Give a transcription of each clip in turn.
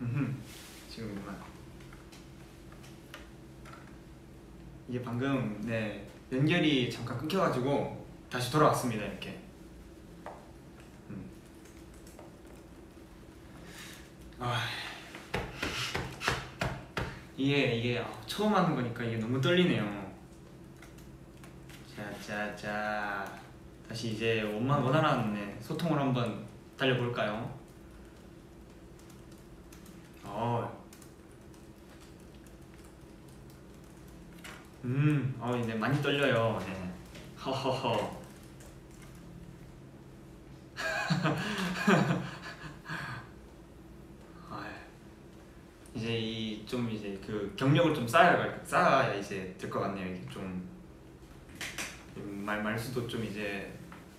음, 음악. 이게 방금 네 연결이 잠깐 끊겨가지고 다시 돌아왔습니다 이렇게. 음. 아 이게 이게 아, 처음 하는 거니까 이게 너무 떨리네요. 자자자 다시 이제 원만 원활한 네, 소통을 한번 달려볼까요? 어. 음, 어, 이제 많이 떨려요. 네. 허허허. 아, 이제 이 좀 이제 그 경력을 좀 쌓아야 쌓아야 이제 될 것 같네요. 이게 좀 말 말수도 좀 이제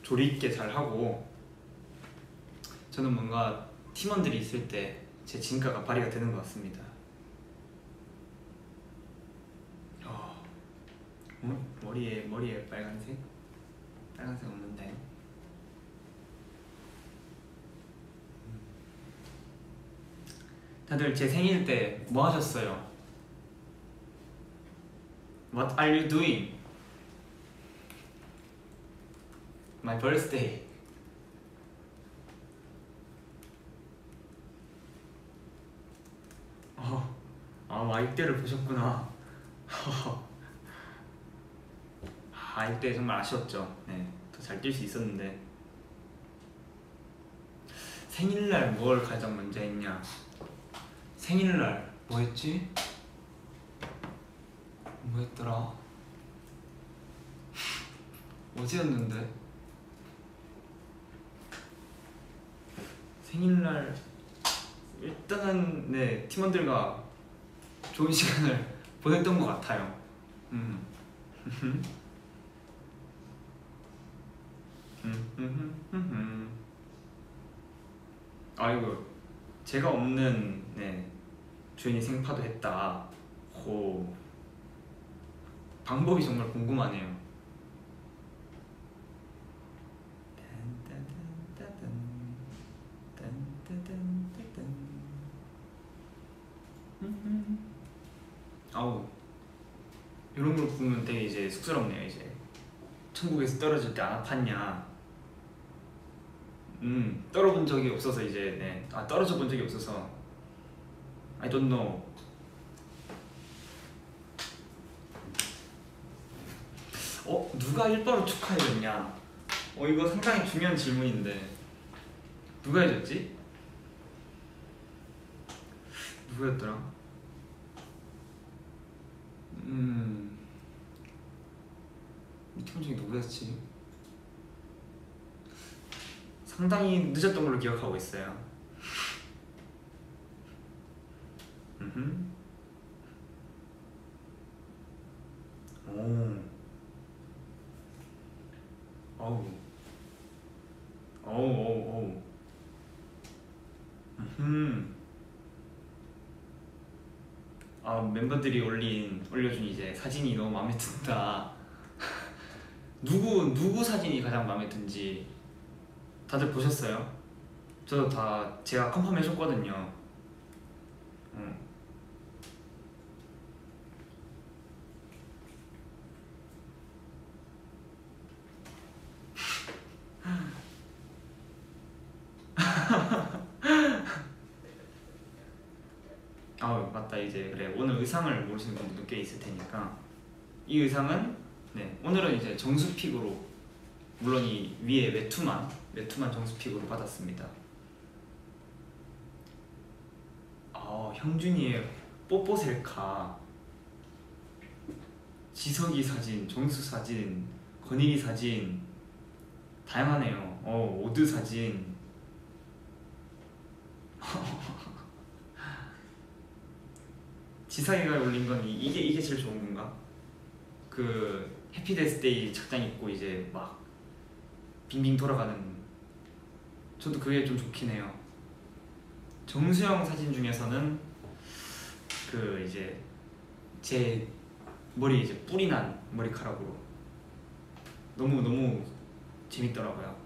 조리 있게 잘 하고 저는 뭔가 팀원들이 있을 때 제 진가가 발휘가 되는 것 같습니다. 어, 어? 머리에 머리에 빨간색? 빨간색 없는데. 다들 제 생일 때 뭐 하셨어요? What are you doing? My birthday. 어, 아 와이때를 보셨구나. 아 이때 정말 아쉬웠죠. 네, 더 잘 뛸 수 있었는데 생일날 뭘 가장 먼저 했냐? 생일날 뭐 했지? 뭐 했더라? 어제였는데 생일날 일단은 네 팀원들과 좋은 시간을 보냈던 것 같아요. 음. 아이고 제가 없는 네 주인이 생파도 했다. 호 방법이 정말 궁금하네요. 아우. 이런 걸 보면 되게 이제 쑥스럽네요 이제. 천국에서 떨어질 때 안 아팠냐. 음 떨어본 적이 없어서 이제 네아 떨어져 본 적이 없어서 I don't know. 어 누가 일바로 축하해줬냐? 어 이거 상당히 중요한 질문인데. 누가 해줬지? 누구였더라? 음. 팀원 중에 누구였지? 상당히 늦었던 걸로 기억하고 있어요. 음흠. 오. 어우. 어우, 어우, 어우. 음. 아, 멤버들이 올린, 올려준 이제 사진이 너무 마음에 든다. 누구, 누구 사진이 가장 마음에 든지 다들 보셨어요? 저도 다 제가 컨펌 해줬거든요. 응. 아 맞다 이제 그래 오늘 의상을 모르시는 분들도 꽤 있을 테니까 이 의상은 네 오늘은 이제 정수픽으로 물론 이 위에 외투만 외투만 정수픽으로 받았습니다. 아 형준이의 뽀뽀 셀카 지석이 사진, 정수 사진, 건일이 사진 다양하네요. 어 오드 사진 지상이가 올린 건 이- 이게 이게 제일 좋은 건가? 그 해피데스데이 착장 입고 이제 막 빙빙 돌아가는 저도 그게 좀 좋긴 해요. 정수영 사진 중에서는 그 이제 제 머리 이제 뿔이 난 머리카락으로 너무 너무 재밌더라고요.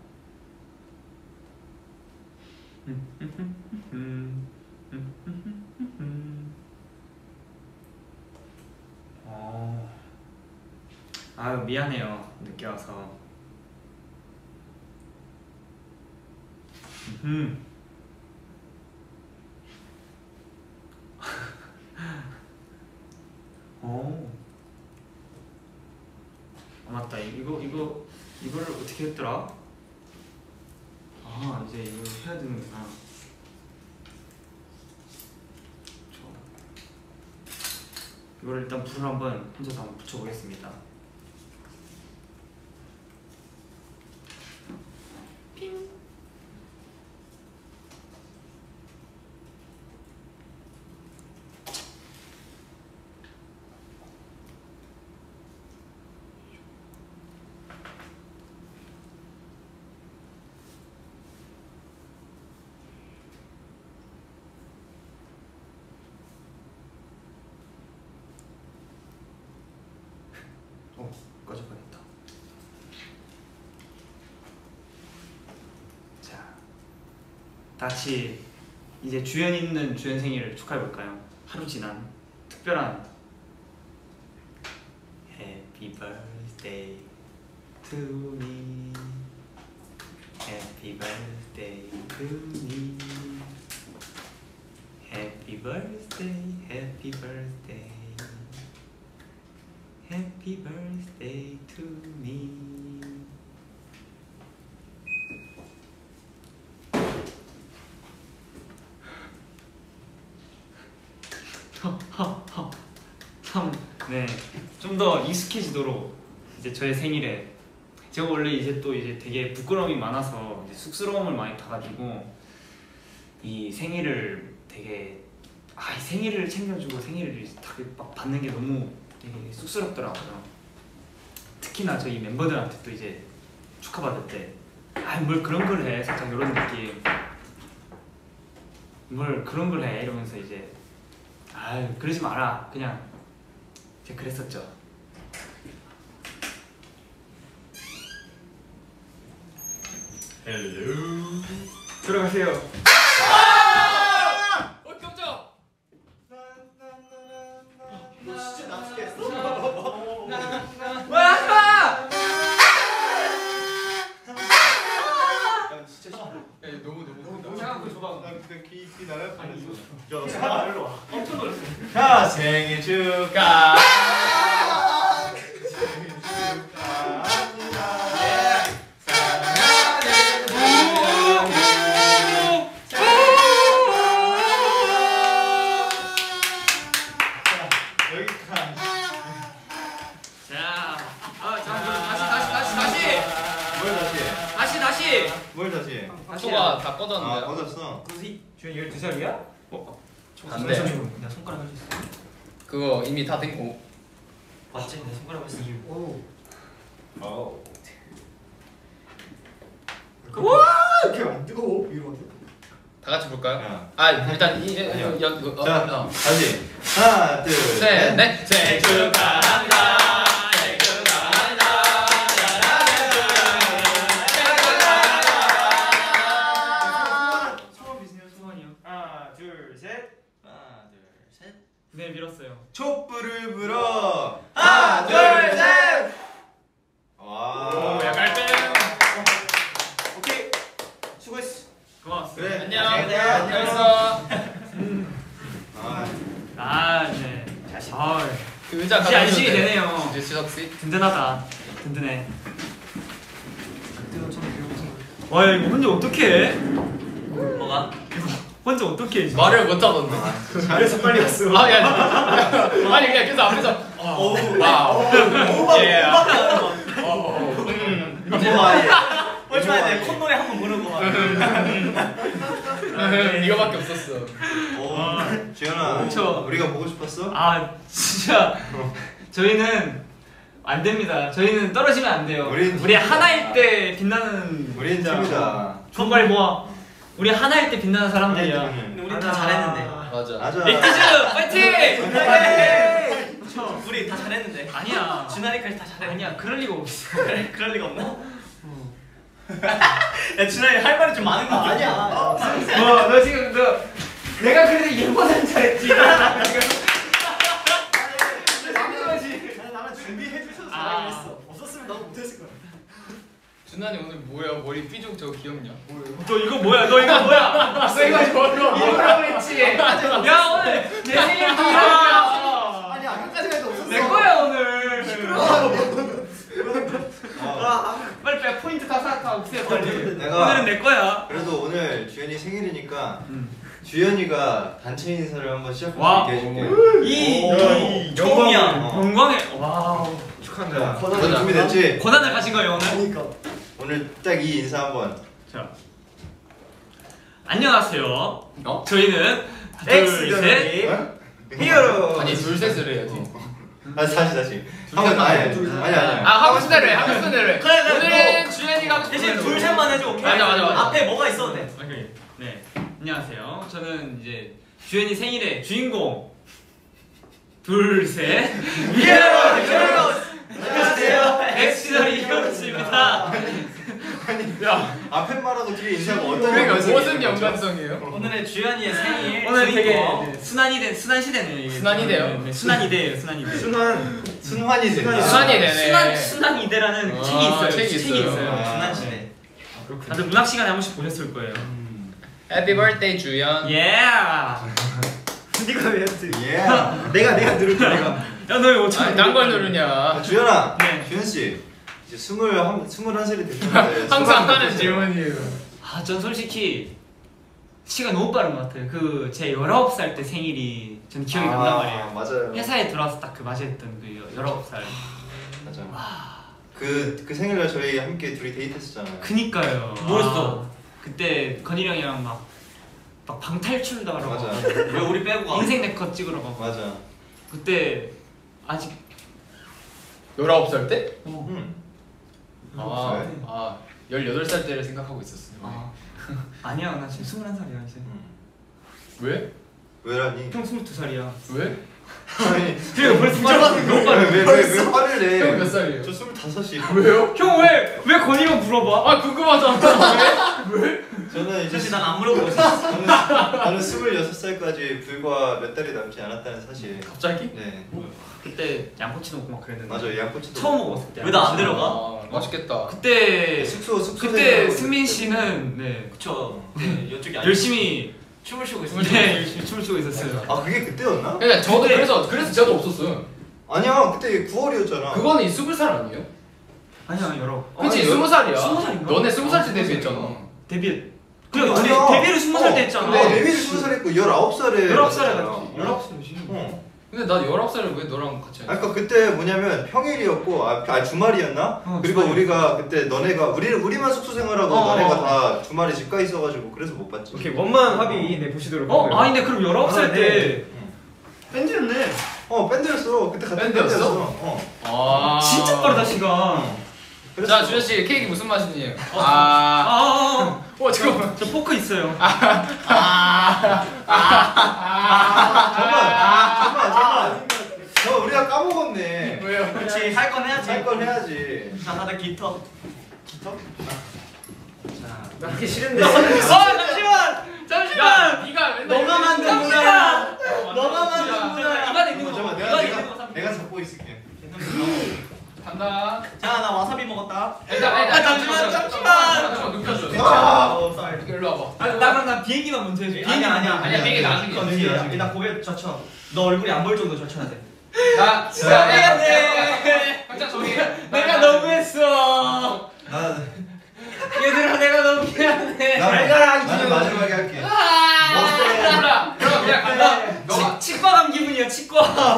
어. 아유 미안해요 늦게 와서. 음. 오. 아 맞다 이거 이거 이거를 어떻게 했더라? 아 이제 이거 해야 되는구나. 좋아. 이걸 일단 불을 한번 혼자서 한번 붙여보겠습니다. 핑. 어 꺼져버렸다. 자, 다시 이제 주연 있는 주연 생일을 축하해 볼까요? 하루 지난 특별한 Happy birthday to me. Happy birthday to me. Happy birthday, happy birthday. Happy birthday to me. 참, 네, 좀 더 익숙해지도록 이제 저의 생일에 제가 원래 이제 또 이제 되게 부끄러움이 많아서 쑥스러움을 많이 타가지고 이 생일을 되게 아 이 생일을 챙겨주고 생일을 막 받는 게 너무 쑥스럽더라고요. 특히나 저희 멤버들한테 또 이제 축하받을 때, 아 뭘 그런 걸 해, 살짝 이런 느낌. 뭘 그런 걸 해, 이러면서 이제, 아 그러지 마라, 그냥 제가 그랬었죠. Hello 들어가세요. 와, 야, 이거 혼자 어떻게 해? 뭐가? 혼자 어떻게 해? 말을 못 하던데. 잘해서 빨리 왔어. 아, 야, 야. 아니 그냥 계속 앞에서 오, wow. 예. 어. 음. 이모아예. 얼마 전에 콧노래 한번 부르고 막 이거밖에 없었어. 오, 지현아. 그쵸. 우리가 보고 싶었어? 아, 진짜 저희는 안 됩니다. 저희는 떨어지면 안 돼요. 우린 우리 팀이다. 하나일 때 빛나는 우린 진짜 팀이다. 정말 모아. 우리 하나일 때 빛나는 사람들이야. 근데 우리 다 잘했는데 맞아. 맞아. 파이팅! 파이팅! 쳐. 우리 다 잘했는데. 아니야. 준하리까지 다 잘했는데. 아니야. 그럴 리가 없어. 그래, 그럴 리가 없나? 야 준하리 할 말이 좀 많은 거 같아. 아니야. 어, 너 지금 너 내가 그래도 얘보다는 잘했지. 나 지금. 나는 준비해 주셔서 아. 잘했어. 없었으면 나도 못했을 거야. 준환이 오늘 뭐야 머리 삐죽 저거 귀엽냐? 너 이거 뭐야? 너 이거 뭐야? 아 이거 저거 일부러 그랬지. 야 오늘 내 생일이야. 아니 아까까지만 해도 없었어. 내 거야 오늘. 어. 빨리 빨리 포인트 다 쌓아 없애 빨리. 내가- 오늘은 내 거야. 그래도 오늘 주현이 생일이니까 음. 주현이가 단체 인사를 한번 있게 해줄게. 이. 어. 영광의 Wow. 자, 축하한다. 커다란 준비됐지? 고난을 가신 거예요 오늘. 그러니까. 오늘 딱 이 인사 한번. 자. 안녕하세요. 어? 저희는 둘 셋. 어? 히어로. 아니 둘 셋을 해야지. 아 다시 다시. 한번 아니 아니. 아 하고 싶은 대로 해 하고 싶은 대로 해. 그래, 그래, 오늘은 주연이가 하고 싶은 대로. 둘 셋만 해줘. 오케이. 맞아, 맞아, 맞아. 앞에 뭐가 있어도 돼. 오케이. 네. 안녕하세요. 저는 이제 주연이 생일의 주인공 둘 셋. 히어로 히어로. 안녕하세요. 엑시너리 히어로즈입니다. 야 앞에 말하고 뒤에 인사가 어떤 그러니까 연관성이 무슨 있는 거죠? 연관성이에요? 오늘의 주현이의 생일. 오늘 되게. 네, 순환이 된 순환 시대네요. 이게. 순환이대요. 네, 네, 순환 이대예요. 순환 이대. 순환 순환이 되 순환이 되네. 순환 순환 이대라는 아, 책이 있어요. 책이 있어요. 아, 준한 시대. 다들 문학 시간에 한 번씩 보셨을 거예요. Happy birthday 주현. 예. 야, 네가 왜 했지? 예. 내가 내가 들을게 내가. 너왜 5천 아니 딴걸 누르냐? 주현아. 네. 주현 씨. 이제 스물 한 스물 한 살이 됐는데 항상 하는 질문이에요. 아, 전 솔직히 시간 너무 빠른 것 같아요. 그 제 19살 때 생일이 전 기억이 난단 말이에요. 맞아요. 회사에 들어와서 딱 그 맞이했던 그 19살. 맞아. 그그 생일날 저희 함께 둘이 데이트했었잖아요. 그니까요. 뭐였어? 아, 그때 건일이 형이랑 막, 막 방탈출도 하러 맞아. 가고 왜 우리 빼고 가? 인생 네컷 찍으러 가고 맞아. 그때 아직 19살 때? 응. 아, 네. 아 18살 때를 생각하고 있었어요. 아, 아니야 나 지금 21살이야 이제 응. 왜? 왜라니? 형 22살이야 왜? 아니. 그래 벌써 너무 빠르 왜왜왜 화를 내? 형 몇 살이에요? 저 스물다섯이. 왜요? 형 왜 왜 건일이 형 물어봐? 아 궁금하잖아. 왜? 왜? 저는 이제 사실 난 안 물어보고 있어. 저는 나는 스물여섯 살까지 불과 몇 달이 남지 않았다는 사실. 갑자기? 네. 그때 양꼬치 넣고 막 그랬는데 맞아 양꼬치도. 처음 먹었을 때 왜 나안 양꼬치. 데려가? 아, 맛있겠다. 그때 숙소 숙소. 그때 승민. 씨는 네 그쵸. 네, 이쪽이 아니. 열심히 춤을 추고 있어. 네 열심히 춤을 추고 있었어요. 아 그게 그때였나? 그러니까 저도 그래서 그래서 저도 없었어요. 아니야 그때 9월이었잖아. 그거는 이 20살 아니에요? 아니야 여러. 그치 아니, 20살이야. 스무 살인가? 너네 20살 아, 때 데뷔했잖아. 데뷔. 그래 우리 아니야. 데뷔를 20살 때 했잖아. 어, 데뷔를 20살 했고 19살에 19살에 갔지. 19살이지. 어. 근데 나 19살에 왜 너랑 같이 아 했어? 그러니까 그때 뭐냐면 평일이었고 아, 아 주말이었나? 어, 그리고 주말이었어. 우리가 그때 너네가 우리 우리만 숙소 생활하고 어, 너네가 어. 다 주말에 집가 있어가지고 그래서 못 봤지. 오케이 원만 합의 내 보시도록 어 하고요. 아닌데 그럼 19살 아, 때 네. 밴드였네. 어 밴드였어. 그때 같은 밴드였어? 밴드였어. 어. 아 진짜 빠르다 시간. 자 주현 씨 케이크 무슨 맛이니? 아, 아. 아, 아, 어 지금 저 포크 있어요. 잠깐 잠깐 잠깐. 저 우리가 까먹었네. 왜요? 그렇지. 할 건 해야지. 할 건 해야지. 자, 다들 기터. 나 하기 싫은데. 어 잠시만. 잠시만. 네가 맨날 너가 만든. 했잖아. 너가 만든 진짜. 문화야. 이만에 있는 거. 잠깐만 내가 내가 잡고 있을게. 간다. 자, 나 와사비 먹었다. 일단 아, 일단 잠시만, 잠시만. 잠시만 눕혀줘. 아! 어, 쌀. 일로 와봐. 아, 나 그럼 나 비행기만 먼저 해줘. 아니야, 아니야. 아니야, 비행기 나중에. 그건 나중에. 일단 고개 젖혀. 너 얼굴이 안 보일 정도 젖혀야 돼. 나 진짜 미안해. 각자 저기. 내가 너무했어. 나 얘들아 내가 너무 미안해. 나 가라, 이 나는. 마지막에 할게. 몰라. 그럼 그냥 간다. 너가 치, 치과 간 기분이야 치과. 와,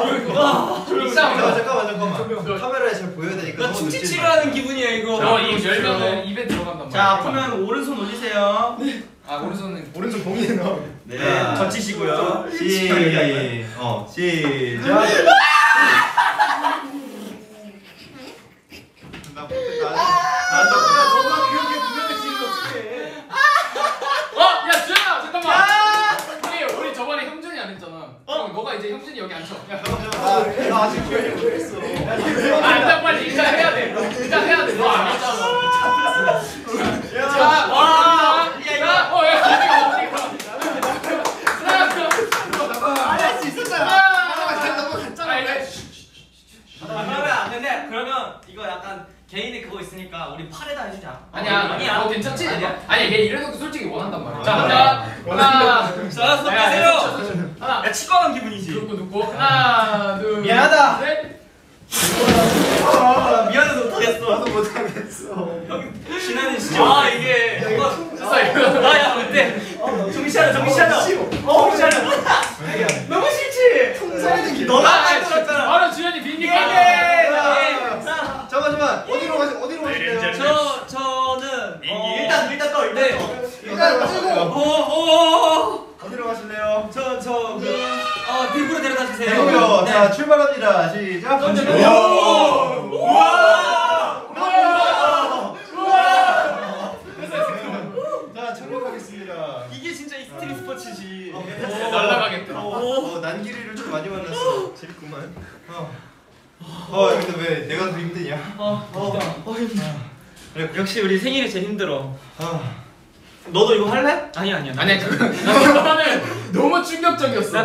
잠깐만. 잠깐만 잠깐만. 카메라에 잘 보여야 되니까. 나 충치 치료하는 마. 기분이야 이거. 열면은 입에 들어간단 말이야. 자, 아프면 오른손 올리세요. 아 오른손은 오른쪽 봉인해 너. 네, 자, 젖히시고요. 시, 어, 시작. 아, 야, 나나 너만 그렇게 분명히 지금 어떡해? 어, 야 주현아 잠깐만. 우리 우리 저번에 형준이 안 했잖아. 어? 그럼 너가 이제 형준이 여기 앉혀. 야, 아, 나 아직 기억이 못했어. 아, 일단 빨리 일단 해야 돼. 일단 해야 돼. 너안 했잖아. 자, 와. 있으니까 우리 팔에다 해주자. 아니야 아니야. 어, 괜찮지? 아니야. 아니 얘 이런 것도 솔직히 원한단 말이야 자 아, 하나 하나 자, 손 야. 야, 손. 하나 야 치과 간 기분이지. 눕고 눕고 하나 둘 미안하다. 셋 아, 미안해서 못하겠어. 나도 못하겠어. 신하는 진짜. 아 이게. 이거 아야 근데 정신 차려 정신 차려. 어 정신 차려. 너무 싫지. 너가 아, 만들었잖아. 바로 주연이 비니까 잠깐만 어디로 가시 어디로 가실래요? 저 저는 어, 일단 일단 떠 일단 떠. 일단 뜨고 오오 어디로 가실래요? 저 저그어 대구로 데려다 주세요. 대구요. 네. 자 출발합니다. 시작. 던져, 오! 던져. 우와! 우와 자 착륙하겠습니다. 이게 진짜 익스트림 스포츠지. 날라가겠다 어, 난기류를 좀 많이 만났어. 재밌구만. 어. 어, 근데 왜 내가 더 힘드냐? 어, 어, 그래, 역시 우리 생일이 제일 힘들어. 아, 너도 이거 할래? 아니 아니야. 아니 그거 그거는 너무 충격적이었어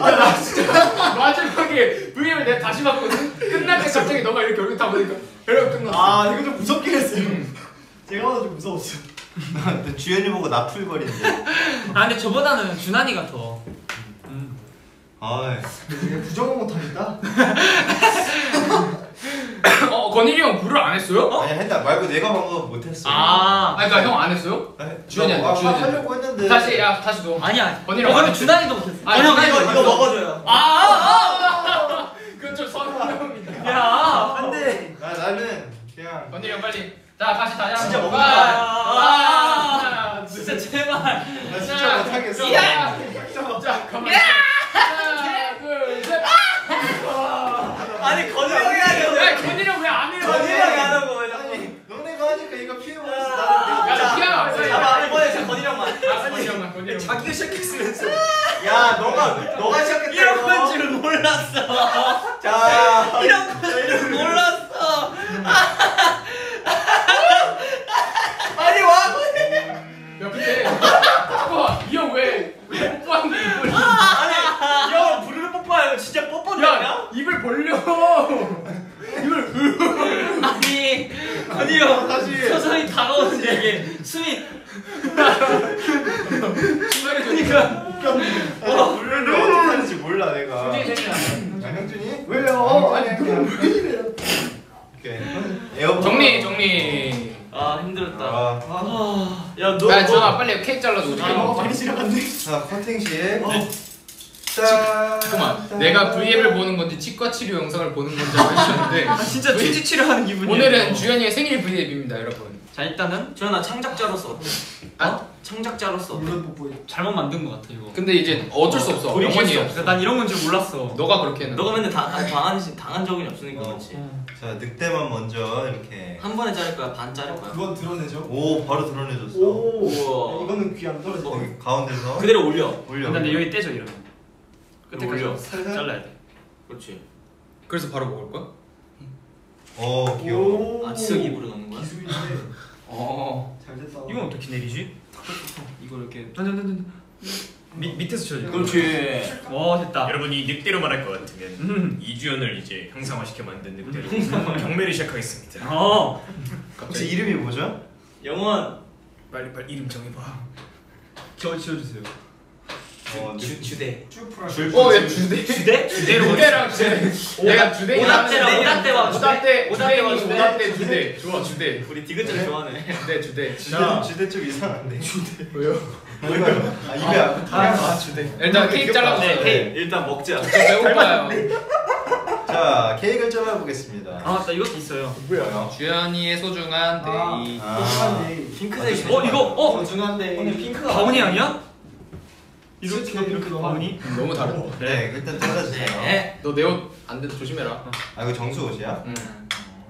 아나 진짜 마지막에 V를 내가 다시 봤거든 끝날 때 갑자기 너가 이렇게 얼굴 다 보니까 별로 끝났어 아 이거 좀 무섭긴 했어요. 제가 봐도 좀 무서웠어. 근데 주연이 보고 나풀거리는데. 아 근데 저보다는 준환이가 더. 아, 부정은 못하겠다. 어 건일이 형 불을 안 했어요? 아니 했다 말고 내가 방금 못했어. 아 아니 그러니까 형 안 했어요? 아니, 주연이 나 아니야, 아, 주연이. 하려고 했는데. 다시 야 다시 줘 아니야. 건일이 어, 형 그럼 준환이도 못했어. 아니, 형 이거 이거. 먹어줘요. 아 그건 좀 서운합니다 야 안돼. 나 나는 그냥 건일이 형 빨리 자 다시 다시 진짜. 먹는다. 아, 하나, 둘, 진짜 제발. 나 진짜 못하겠어. 야! 자 가만 하나 둘셋 아니 건우 형이 하려고. 야 건일이 형왜안 해요? 건우 형이 하려고 왜 자꾸. 아니 너네가 하니까 이거 피해 먹었어. 아, 나는 야, 내가. 피하면 안 돼. 잡아 이번에 진짜 건우 형만. 아 건일이 형만 건일이 형 자기가 시작했으면서. 야 너가 너가 시작했다. 이런. 건줄 몰랐어. 자 이런 건줄 몰랐어. 아니 와. 야 근데 봐봐 이형 왜 뽀뽀하는 입을 아니 형 부르르 뽀뽀야 이거 진짜 뽀뽀냐? 야 입을 벌려 입을 아니 형 다시. 서서히 다가오는데 이게 숨이 중간에 주니까 어, 물을 어떻게 하는지 몰라 내가. 야, 형준이? 왜요? 아니 그냥 왜 이래요? 오케이. 에어컨. 정리 정리 아 힘들었다. 아, 야너 야 주원아 빨리 케이크 잘라줘 어떻게 아, 먹지? 많이 싫어갔네. 자 커팅식. 짠. 잠깐만 내가 V앱을 보는 건지 치과 치료 영상을 보는 건지 알겠는데 아 진짜 치지 치료하는 기분이야. 오늘은 주현이의 생일 V앱입니다 여러분 자 일단은 주현아 창작자로서 어때? 아? 창작자로서 어때? 물론 뽀뽀해. 잘못 만든 것 같아 이거. 근데 이제 어쩔 수 없어 돌이킬 수 영원히 없어. 난 이런 건 줄 몰랐어. 너가 그렇게 했는 너가 맨날 다, 다 당한 당한 적이 없으니까 어. 그렇지. 자 늑대만 먼저 이렇게. 한 번에 자를 거야 반 자를 거야. 그건 드러내죠. 오 바로 드러내줬어. 오. 우와. 이거는 귀 안 떨어져. 가운데서 그대로 올려. 올려. 근데 여기 떼줘 이러면. 끝에까지 올려. 살살 잘라야 돼. 그렇지. 그래서 바로 먹을 거야? 어 귀여워. 아 지석 입으로 넣는 거야? 기술인데 어 잘 됐다. 이건 어떻게 내리지? 이거 이렇게 던던던던 밑 밑에서 쳐야 그렇지. 와 됐다. 여러분 이 늑대로 말할 것 같으면 음. 이주연을 이제 형상화시켜 만든 늑대로 경매를 시작하겠습니다. 어. 혹시 이름이 뭐죠? 영원. 빨리 빨리 이름 정해봐. 저 지워주세요. 어, 주 주대. 줄. 어 왜 주대? 주대? 주대로 주대랑 주대 내가 주대 오답대랑 오답대와 오답대 오답대와 주대 오답대 주대 좋아 주대 우리 디귿자 좋아하네. 주대 주대 주대 주대 좀 이상한데. 왜요? 아 입에 아, 아 주대. 일단 케이크 잘라보세요 네, 일단 먹자. 저 배고파요 자 케이크를 잘라보겠습니다. 아 맞다 이것도 있어요. 뭐야? 주연이의 소중한 데이 아. 소중한데. 핑크색. 어 이거 어 소중한데. 오늘 핑크가 바운이 아니야? 이렇게 이렇게. 바운이? 음, 너무 다르다 네 일단 잘라주세요. 네. 너내 옷안 돼도 조심해라 아 이거 정수 옷이야? 응.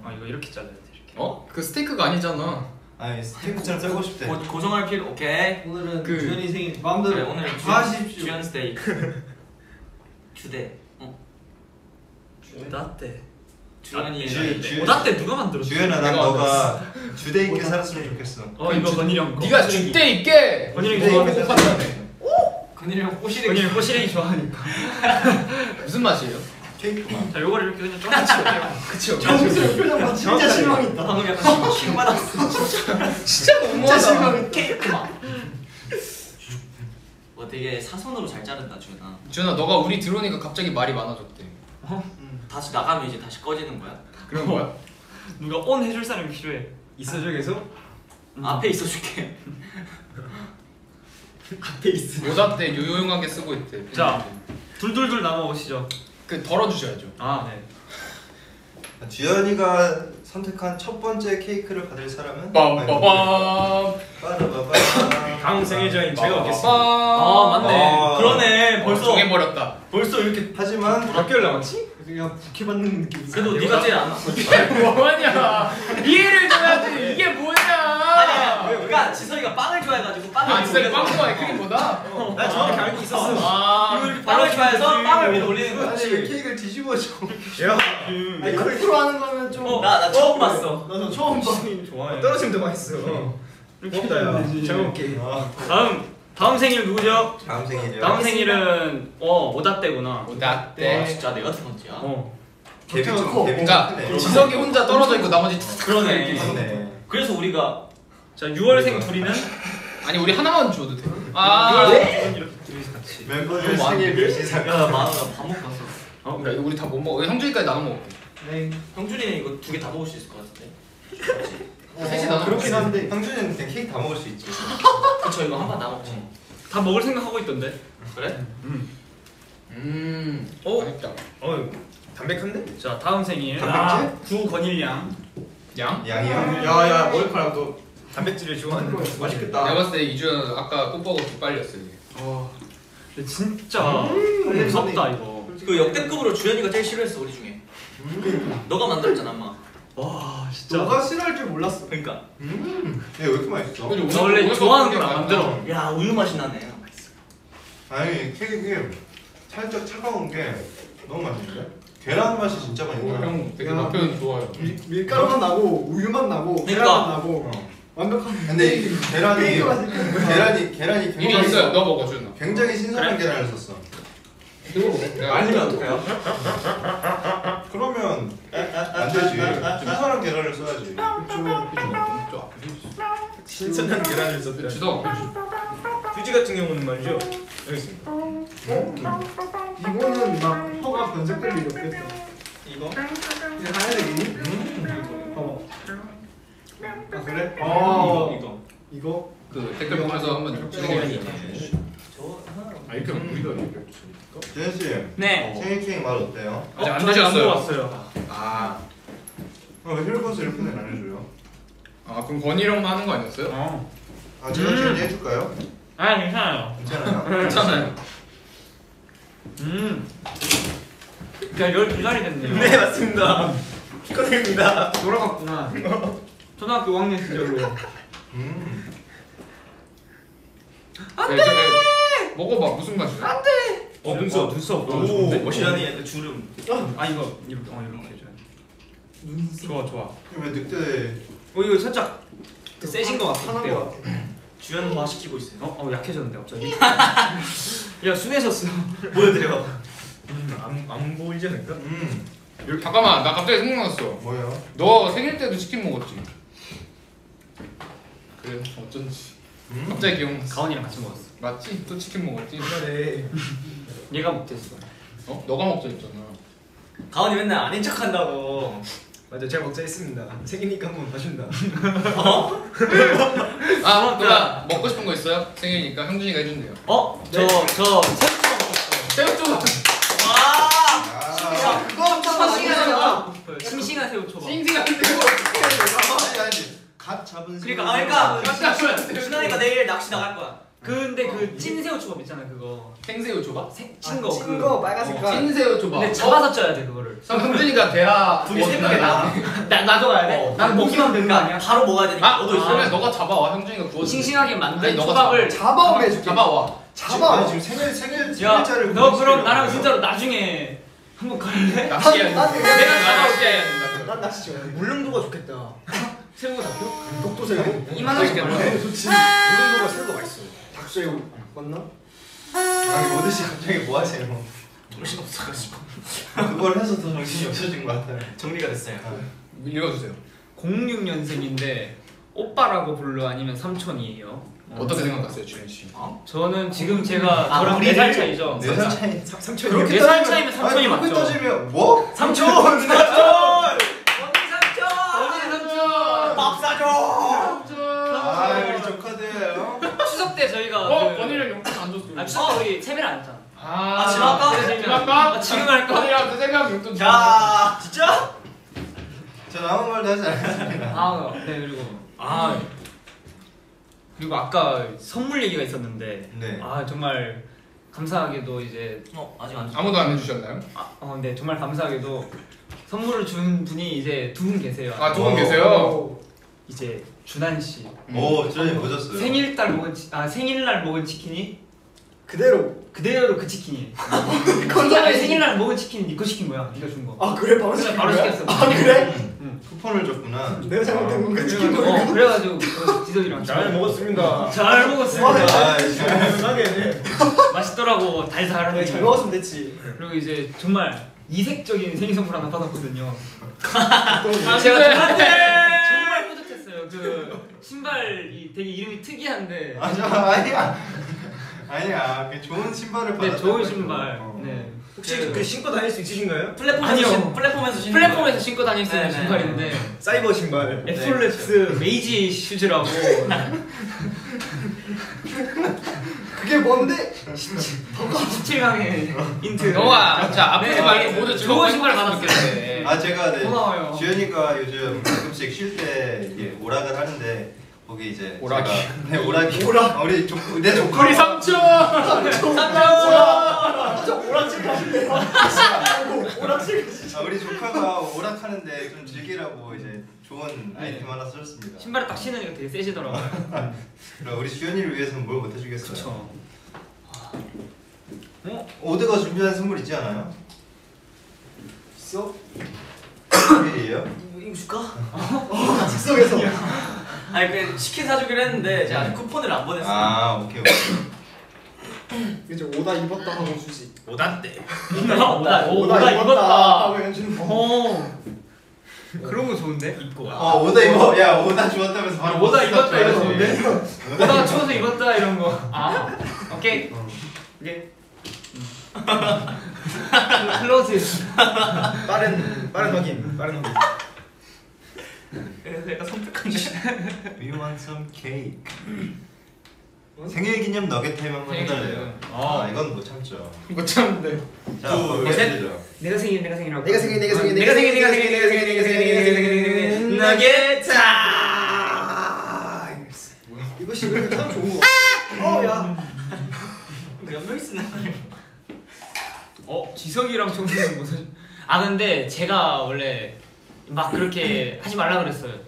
아 이거 이렇게 잘라야 돼 이렇게. 어? 그 스테이크가 아니잖아 아니 스테이크처럼 썰고 싶대. 고, 고정할 필요 오케이. 오늘은 그- 주연이 생일 그래 마음대로 오늘 다 주연, 하십시오. 주연 스테이크. 주대. 어. 오다떼. 주연이. 주- 주- 오다떼 누가 만들었어? 주연아 난 너가 주대 있게 살았으면 좋겠어. 어 이거 건일이 형 거. 네가 주대 있게 건일이 주대 형 있게 거. 살았으면 근일이랑 꼬시래. 건일이 꼬시래기 좋아하니까. 무슨 맛이에요? 케이크만. 자 요거를 이렇게 그냥 올게요. 그쵸. 정수의 표정 봐 진짜 실망했다 방금 약간 킹 받았어. 진짜 진짜 너무하다. 실망했다 케이크 막. 뭐 되게 사선으로 잘 자른다 주연아. 준아 너가 우리 들어오니까 갑자기 말이 많아졌대. 다시 나가면 이제 다시 꺼지는 거야? 그런 거야? 누가 온 해줄 사람이 필요해. 있어줘 계속? 앞에 있어줄게. 앞에 있어. 모자 때 유용하게 쓰고 있대. 자. 둘둘둘 나눠 오시죠. 그 덜어주셔야죠. 아 네. 주연이가 선택한 첫 번째 케이크를 받을 사람은? 생일 저인 제가 먹겠습니다. 아 맞네. 아. 그러네. 벌써 정해버렸다. 벌써 이렇게. 하지만 몇 개월 남았지? 그냥 부케 받는 느낌 그래도 네가 제일 안 왔어. 뭐하냐? 이해를 줘야지. 이게? 아니야. 그러니까 지성이가 빵을 좋아해가지고 빵을. 아 진짜 빵 좋아해 크림보다? 나 정확히 알고 있었어. 아 이렇게 빵을 좋아해서 빵을 위에 올리는 거야. 아니 케이크를 뒤집어줘 야, 아니 거꾸로 하는 거는 좀 어, 나, 나 처음 봤어. 나도 처음 봐 좋아해. 떨어지면 더 맛있어. 고맙다 야. 잘 먹을게. 아, 다음 다음 생일 누구죠? 다음 생일이요. 다음 생일은 어 오다 때구나. 나 와, 때. 진짜 내가 두 번째야. 어. 좀 그러니까. 지석이 혼자 떨어져 있고 나머지 그러네. 맞네. 그래서 우리가 자 6월생 둘이는 아니 우리 하나만 줘도 돼. 아. 6월생 이렇게 둘이서 같이. 멤버들 안 생일. 야 마누라 밥 먹고 왔어. 어 그래 우리 다 못 먹어. 형준이까지 나눠 먹을게. 네 형준이는 이거 두 개 다 먹을 수 있을 것 같은데. 셋이 나눠 그렇긴 한데 형준이는 그냥 케이크 다 먹을 수 있지. 그쵸 이거 한판다 먹지. 다 먹을 생각하고 있던데. 그래? 음. 어? 맛있다. 어, 담백한데? 자 다음 생일. 단백질? 구건일 양. 양? 양이요? 야야 머리카락 도 단백질을 좋아하는 거. 맛있겠다 내가 봤을 때 이주연 아까 꽃 보고 뒷발렸어 이게. 와. 근데 진짜 무섭다 이거. 그 역대급으로 주연이가 제일 싫어했어 우리 중에. 너가 만들었잖아 엄마. 와 진짜. 너가 싫어할 줄 몰랐어 그러니까. 음. 얘왜 이렇게 맛있어? 근데 나 원래 좋아하는 거걸 안. 만들어. 야 우유 맛이 나네. 아니 케이크 살짝 차가운 게 너무 맛있는데? 계란 맛이 진짜 많이 오, 나요. 형 되게 야. 맛 표현 좋아요. 밀, 밀가루만 나고 우유만 나고 그러니까. 계란만 나고 어. 완벽한 근데 이 계란이. 계란이 계란이 이게 굉장히 있어요. 너 먹어 준아. 굉장히 신선한 계란을 썼어. 이거 먹어. 내가 말리면 어떡해요? 그러면 안 되지. 신선한 계란을 써야지. 좀 신선한 계란을. 주석. 휴지 같은 경우는 말이죠. 여기 있습니다. 이거는 막 혀가 변색될 일이 없겠어 이거? 이제 하얀색이니? 아 그래? 이거 어 이거. 이거? 그 댓글 보면서 한번 주석이 저 하나. 아 이렇게 우리가 이렇게. 재현 씨 네. 케이크 맛 어때요? 아직 안 저희 드셨어요. 먹어봤어요. 아. 어, 왜 힐버스 이렇게 안 해줘요? 아 그럼 건이랑만 하는 거 아니었어요? 어. 아 제가 음. 지금 해줄까요? 아 괜찮아요. 괜찮아요. 괜찮아요. 음. 야 12살이 됐네요. 네 맞습니다. 축하드립니다. 돌아갔구나. 초등학교 5학년 시절로. 음. 안 돼. 먹어봐 무슨 맛이야? 어 눈썹 눈썹 너무 오. 좋은데? 주연이 약간 주름. 아 이거 이렇게 어 이렇게 해줘야 돼. 눈썹 좋아 좋아. 왜 늑대 어 이거 살짝 같아. 화난 그때요. 거 같아 주연 화 시키고 있어요. 어, 어 약해졌는데 갑자기. 야 순해졌어. 보여드려. 안, 안 보이지 않을까? 음. 잠깐만 나 갑자기 생각났어. 뭐예요? 너 생일 때도 치킨 먹었지? 그래 어쩐지 음? 갑자기 기억났어. 가온이랑 같이 먹었어. 맞지? 또 치킨 먹었지? 그래. 얘가 못했어. 어? 너가 먹자 했잖아. 가은이 맨날 아닌 척한다고. 맞아 제가 먹자 했습니다. 생일니까 한번 봐준다. 아 누가 먹고 싶은 거 있어요? 생일이니까 형준이가 해준대요. 어? 저저 새우초밥. 와. 아. 그거 엄청 싱싱하잖아. 싱싱한 새우 초밥. 싱싱한 새우. 아니 아니. 갓 잡은 그러니까 아 그러니까 깜짝이야. 준환이가 내일 낚시 나갈 거야. 근데 그 찐 새우 초밥 있잖아 그거. 생새우 초밥? 찐 거. 그. 찐거 빨간 색깔 찐새우 초밥. 근데 잡아서 쪄야 돼 그거를. 그럼 형준이가 대하 둘이 새벽에 나. 나 나도 가야 돼? 어. 난 먹기만 되는 거 아니야? 바로 먹어야 되니까. 아 너도. 그러면 너가 잡아와 형준이가 구워. 싱싱하게 만든 아니, 너가 초밥을 잡아오면 해줄게 잡아와. 잡아 지금 생일 생일 야, 생일자를 너 그럼 나랑. 진짜로 나중에 한번 갈래? 낚시해야 난- 돼. 난- 내가 잡아올게. 난 낚시 좋아해 물릉도가 좋겠다. 새우 잡혀? 독도 새우 이만한 거 맛있겠다. 말고. 좋지 물릉도가 새우가 맛있어. 닭새우 맞나? 아니 모드 씨 갑자기 뭐 하세요? 정신 없어가지고 그걸 해서 더 정신이 없어진 것 같아요. 정리가 됐어요. 읽어주세요. 06년생인데 오빠라고 불러 아니면 삼촌이에요. 어떻게 생각하세요, 주현 씨? 저는 지금 제가 아, 저랑 우리를- 4살 차이죠. 네살 차이. 삼촌이 그렇게 네살 따지면- 차이면 삼촌이 아니, 그렇게 맞죠. 따지면 뭐? 삼촌! 삼촌. 추석 저희가 어, 그- 번이랑 용돈 안 줬어. 아 추석 때 우리 세배를 안 했잖아. 아, 아, 지금 할까? 지금 할까? 아, 지금 할까? 번이랑 세배하면 용돈 줘. 야 진짜? 전 아무 말도 하지 않았습니다. 아, 네 그리고 아 그리고 아까 선물 얘기가 있었는데 네. 아 정말 감사하게도 이제 어 아직 안 줬어. 아무도 안 해주셨나요? 아, 어, 네 정말 감사하게도 선물을 준 분이 이제 두 분 계세요. 아, 두분 어. 계세요? 이제 준한 씨 오, 저희 보셨어요? 생일날 먹은 치, 아 생일날 먹은 치킨이 그대로 그대로 그 치킨이. 아니, 아니지. 생일날 먹은 치킨 니거 시킨 거야. 네가 준 거. 아 그래 바로 시킨 바로 거야? 시켰어. 아 그래? 응. 쿠폰을 줬구나. 내가 잘못된 건가 치킨 어, 그래가지고 그 지석이랑 잘 먹었습니다. 잘 먹었습니다. 아. 편하게. 맛있더라고 달달하고. 잘 먹었으면 됐지 그리고 이제 정말 이색적인 생일 선물 하나 받았거든요. 아, 제가 근데- 정말, 정말 뿌듯했어요. 그 신발이 되게 이름이 특이한데. 아, 저 아니야. 아니야. 그 좋은 신발을 네, 받았다고 좋은 했죠. 신발. 어. 네. 혹시 그 신고 다닐 수 있으신가요? 플랫폼에서 아니요. 신, 플랫폼에서 신는 플랫폼에서 신고 다닐 수 있는 네, 네. 신발인데 사이버 신발. 애플렉스 메이지 슈즈라고 그게 뭔데? 17강의 인트. 너가 자 앞으로 네, 말고 네. 모두 좋은 신발. 때. 아 제가 네 고마워요. 주현이가 요즘 가끔씩 쉴 때 이게 오락을 하는데 거기 이제 오락이. 제가 네 오락이 오락. 아, 우리 조, 내 조카 우리 삼촌. 진짜 오락실 가신대요 오락실 가시 아, 우리 조카가 오락하는데 좀 즐기라고 이제 좋은 아이템 하나 써줬습니다. 신발을 딱 신으니까 되게 세시더라고요. 그럼 우리 주현이를 위해서는 뭘 못 해주겠어요? 그렇죠. 어? 오드가 준비한 선물 있지 않아요? 있어? 비밀이에요? 이거, 줄까? 즉석에서 아니 그 치킨 사주기로 했는데 제가 아직 쿠폰을 안 보냈어요. 아 오케이 오케이. 이제 오다 입었다 하고 주지 오단대. 오다 오다 오다 입었다. 하고 해주는 거 어. 그런 거 좋은데? 입고 와. 어 오다 입어 야 오다 주웠다면서 바로 오다 입었다 이거. 좋은데? 오다가 추워서 입었다 이런 거. 아 오케이. 오케이. Close. 빠른 빠른 확인. 빠른 확인. 그래서 약간 선택한 줄. We want some cake. 생일 기념 너겟 타임 한번 생일 해달래요. 아 이건 못 참죠. 못 참는데. 자, 둘, 보여드리죠. 내가 생일 내가 생일하고. 내가 생일, 내가 생일, 내가 생일 내가 생일 내가 생일 내가 생일 내가 생일 내가 생일 너겟 이것이 왜 이렇게 참 좋은 거 어야 몇명 거예요? 어 지석이랑 정수는 무슨? 아 근데 제가 원래 막 그렇게 하지 말라 그랬어요.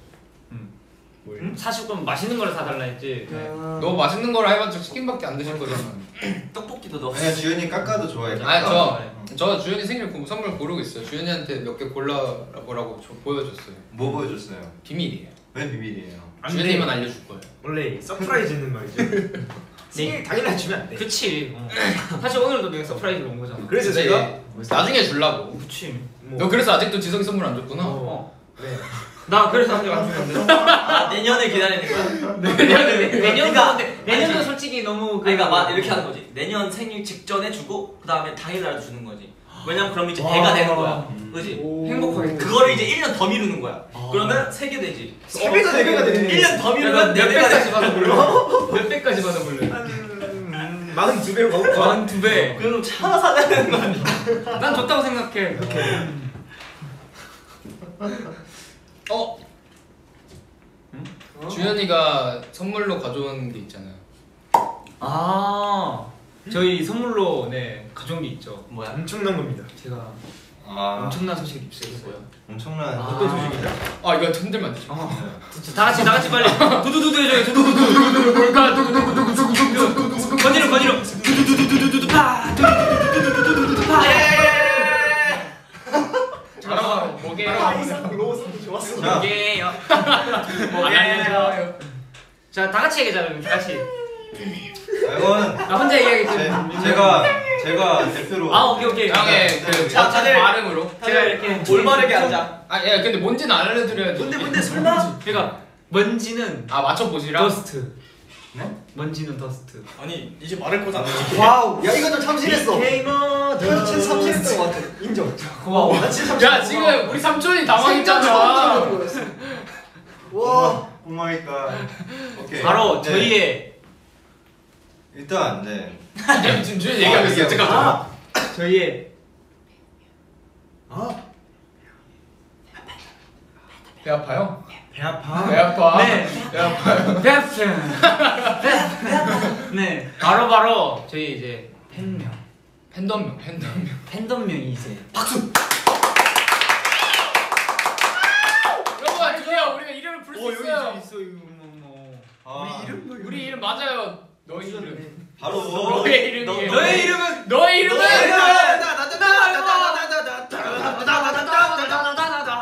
뭘? 사실 좀 맛있는 거를 사달라 했지. 너 맛있는 거라 해봤자 치킨밖에 안 드실 거잖아. 떡볶이도 넣어. 아니야 주연이 깎아도 좋아해. 아, 저, 저 주연이 생일 고- 선물 고르고 있어요. 주연이한테 몇 개 골라보라고 저 보여줬어요. 뭐 보여줬어요? 비밀이에요. 왜 비밀이에요? 안 주연이만 돼. 알려줄 거예요. 원래 surprise는 말이죠. 생일 당일날 주면 안 돼. 그치. 어. 사실 오늘도 내가 surprise로 온 거잖아. 그래서 근데 제가 나중에 주려고. 그치. 뭐, 너 그래서 아직도 지석이 선물 안 줬구나. 어. 네. 나 그래서 한적 안 주는데. 아, 내년을 기다리는 거야. 내년도 그러니까- 근데 내년도 아니지. 솔직히 너무 아니, 그러니까 막 이렇게 하는 거지. 내년 생일 직전에 주고 그 다음에 당일날 주는 거지. 왜냐면 그럼 이제 와. 배가 되는 거야. 그지? 행복하겠다. 그거를 이제 1년 더 미루는 거야. 그러면 세 개 되지. 세 배가 네 배가 되네 1년 더몇 미루면 네 배가 배까지 되지. 받아볼래? 몇 배까지 받아볼래? 음, 많은 두 배로 가볼까? 만두 배. 그럼 차 하나 사야 되는 거 아니야? 난 좋다고 생각해. 어? 응? 어? 준현이가 선물로 가져온 게 있잖아요. 아 저희 선물로 네 가져온 게 있죠. 뭐 엄청난 겁니다. 제가 아. 엄청난 소식 입수했어요. 엄청난 어떤 소식이죠? 아 이거 흔들면 되죠. 어. 다 같이 다 같이 빨리 두두두두 해줘요. 두두두두 두두두두 두두두두 두두두두 같이 얘기하자 그럼 다 같이. 이건 나 혼자 얘기하기 제, 때문에. 제가 제가 대표로 아 오케이 오케이. 형의 그 자, 다들- 발음으로. 제가 이렇게 올바르게 앉아. 아, 야, 근데 뭔지는 알려드려야지. 뭔데 뭔데 설마? 그러니까 뭔지는 아, 맞춰보시라. Dust. 네? 먼지는 dust. 아니 이제 말할 거잖아. Wow. 야 이거 좀 참신했어. 게이머 이거 진짜 참신했던 것 같아. 인정. 고마워. 나 진짜 야. 지금 우리 삼촌이 당황했잖아. 와. Oh my God 오케이 바로 네. 저희의 일단 네 지금 준준이 얘기하고 있어. 아, 잠깐만. 저희의 아. 배 아파요? 배 아파. 배 아파. 네. 배 아파요. 베스트. 네. 바로 바로 저희 이제 팬명. 팬덤명, 팬덤명. 팬덤명이 이제 여러분, 드디어 이름을 부를 수 있어요. 있어 이거 뭐. 아, 우리 이름 맞아요. 너희 이름. 바로 너의 이름이에요. 너의 이름은 너의 이름은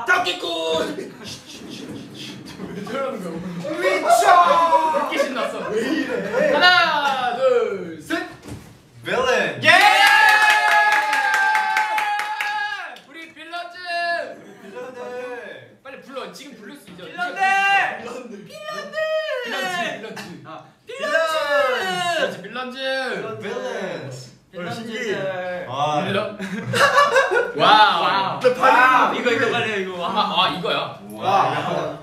떡기꾼. 저런 거. 미쳐. 그렇게 신났어. 왜 이래? 하나, 둘, 셋. 벨렌 예! 우리 Villains. Villain들 빨리 불러. 지금 부를 수 있죠. Villain들! Villains. Villains. 아, Villains. Villains. Villain Villains들. 아 Villain. Wow. Wow. 와, 이거 이거 빨리 이거. 아, 아 이거야. 와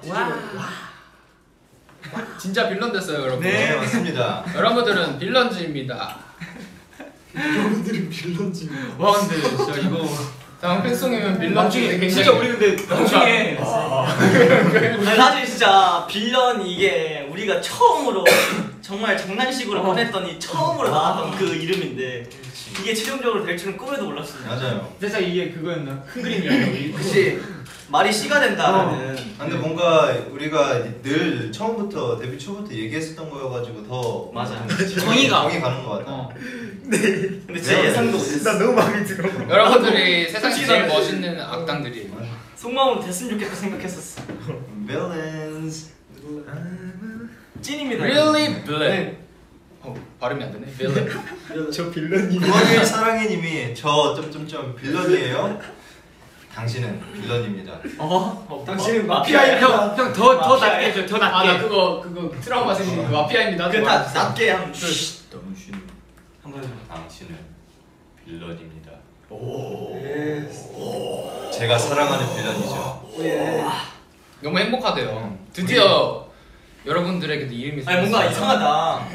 진짜 빌런 됐어요, 여러분. 네 맞습니다 여러분들은 Villains입니다. 여러분들은 빌런지. 와 근데 진짜 이거 다음 팬송이면 빌런즈 나중에 굉장히 진짜 우리 근데 나중에 아니, 사실 진짜 빌런 이게 우리가 처음으로 정말 장난식으로 꺼냈더니 처음으로 나왔던 그 이름인데 이게 최종적으로 될 줄은 꿈에도 몰랐습니다. 맞아요 살짝 이게 그거였나? 큰 그림이었나 우리? 그치 말이 씨가 된다라는. 근데 뭔가 우리가 늘 처음부터 데뷔 초부터 얘기했었던 거여가지고 더 맞아. 정의가. 정이 가는 것 같아 어. 근데 진짜 예상도 못했어. 너무 마음에 들어. 여러분들이 세상 솔직히 제일 나는- 멋있는 악당들이에요. 속마음으로 됐으면 좋겠다 생각했었어. 벨렌스 찐입니다. Really Villain. 어, 발음이 안 되네. Villain. 저 빌런이. 구원의 사랑해님이 저 점점점 빌런이에요 당신은 빌런입니다 어? 당신은 마- 마피아입니다. 형 형 더더 마피아야. 낮게 해줘 더 아, 나 낮게. 그거 그거 트라우마 생긴 그 마피아입니다. 그 다 낮게 한 당신은 한번 해줘. 당신은 빌런입니다 예. 제가 사랑하는 빌런이죠 예. 너무 행복하대요. 드디어 여러분들에게도 이름이 아니 뭔가. 이상하다.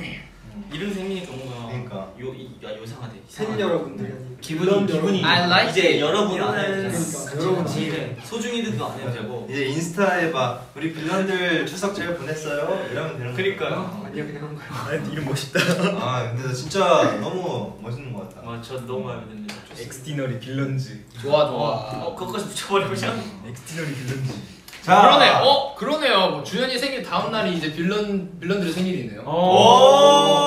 이름 생기니까 뭔가 그러니까. 요, 이, 야, 요상하대. 팬 여러분들이 아니고 기분이 기분이 I like 이제 it. 여러분 안 해도 되잖아. 그러니까 여러분 제일 소중이들도 안 해도 되고. 이제 인스타에 막 우리 빌런들 추석 잘 보냈어요 이러면 되는 거야 그러니까요. 아니야 그냥 한 거야. 이름 멋있다. 아 근데 나 진짜 너무 멋있는 것 같아 아, 저 너무 마음에 드는 데. Xdinary Villains. 좋아 좋아. 어, 그거까지 붙여버리고 그냥. Xdinary Villains. 자 그러네. 어 그러네요. 뭐 주연이 생일 다음 날이 이제 Villain Villain들의 생일이네요. 오!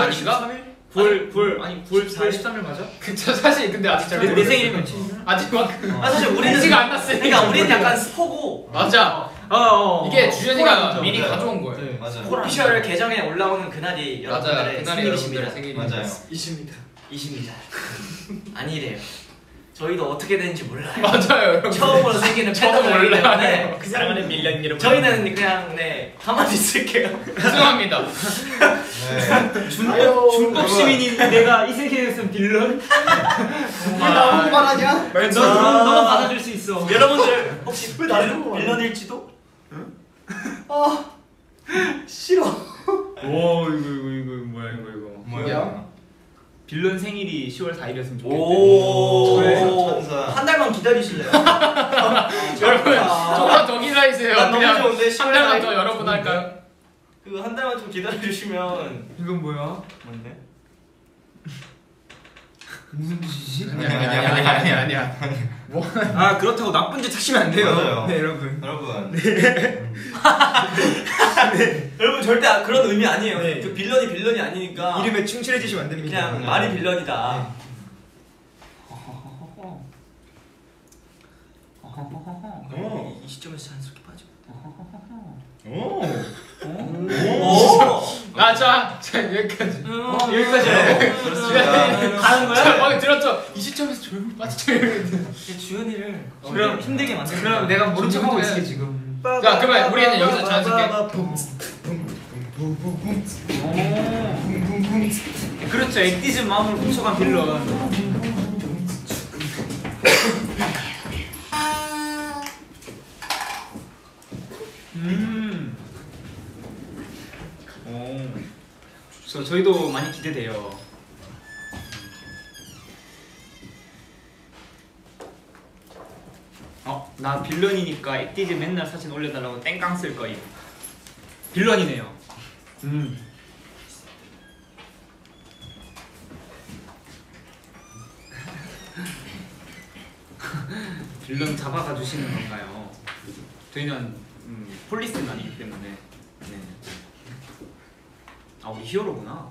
외우기 쉽네. 아직 아닌가? 9월 9월 아니 9월 14일? 13일 맞아? 그쵸 사실 근데 아직 잘 내, 내. 생일이면 며칠이냐? 아직 막 아, 사실 우리는 시가 안 났으니까. 그러니까 우리는 약간 스포고 맞아. 어, 어. 이게 주연이가 미리 맞아요. 가져온 거예요. 네. 맞아요 official 계정에 올라오는 그날이 맞아요. 여러분들의 그날이 생일이십니다. 생일입니다. 맞아요 이십니다. 이십니다. 아니래요. 저희도 어떻게 되는지 몰라요. 맞아요. 처음으로 생기는 몰라요. 때문에 사랑하는 밀련 여러분. 저희는 그냥 네 가만히 있을게요. 죄송합니다. 네 준법 준법 시민인 내가 이 세계에서 빌런? 왜 나보고 말하냐? 너 그럼 너가 받아줄 수 있어. 여러분들 혹시 왜 나를 빌런, 빌런일지도? 아 싫어. 오 이거 이거 이거 뭐야 이거 이거. 뭐야 빌런 생일이 10월 4일이었으면 좋겠대. 오. 천사. 한 달만 기다리실래요? 여러분 아. 조금만 더 기다리세요. 난 너무 그냥 좋은데, 한 달만 더. 여러분 할까요? 그거 한 달만 좀 기다려 주시면 이건 뭐야? 뭔데? 무슨 뜻이지? 아니야 아니야 아니야 아니야 아니야. 아 그렇다고 나쁜 짓 하시면 안 돼요. 맞아요. 네 여러분. 여러분 여러분 절대 아- 그런 의미 아니에요. 네. 그 빌런이 빌런이 아니니까 이름에 충실해지시면 안 됩니다. 그냥 말이 빌런이다. 오. 이, 이 시점에서 자연스럽게 빠져. 오. 오. 아, 자, 자 여기까지. 여기까지라고? 그렇습니다. 가는 자, 거야? 방금 들었죠? 이 시점에서 조용히 빠져요. 주연이를 그럼- 힘들게 만든 그럼 거야. 내가 모른 척하고 있을게 지금. 자, 그러면 우리는 여기서 자연스럽게. 그렇죠. 액티즈 마음을 훔쳐간 빌런. 음. 오. 저 저희도 많이 기대돼요. 어, 나 빌런이니까 액티즈 맨날 사진 올려달라고 땡깡 쓸 거임. 빌런이네요. 음. 빌런 잡아가 주시는 건가요? 저희는 음, 폴리스는 아니기 때문에 네. 아 우리 히어로구나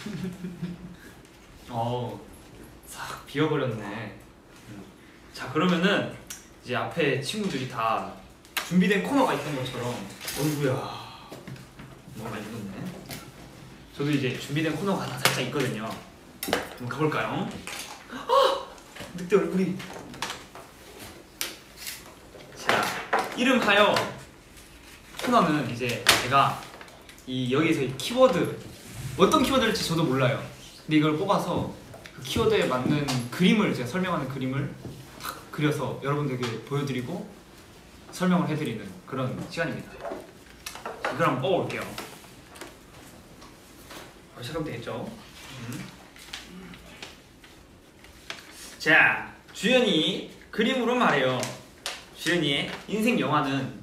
어싹 비어버렸네 음. 자 그러면은 이제 앞에 친구들이 다 준비된 코너가 있던 것처럼 어이구야 많이 묻었네 저도 이제 준비된 코너가 하나 살짝 있거든요. 한번 가볼까요? 아! 늑대 얼굴이. 자, 이름하여 코너는 이제 제가 이 여기서 이 키워드 어떤 키워드일지 저도 몰라요. 근데 이걸 뽑아서 그 키워드에 맞는 그림을 제가 설명하는 그림을 탁 그려서 여러분들에게 보여드리고 설명을 해드리는 그런 시간입니다. 자, 그럼 한번 뽑아볼게요. 바로 시작하면 되겠죠? 음. 자, 주연이 그림으로 말해요. 주연이의 인생 영화는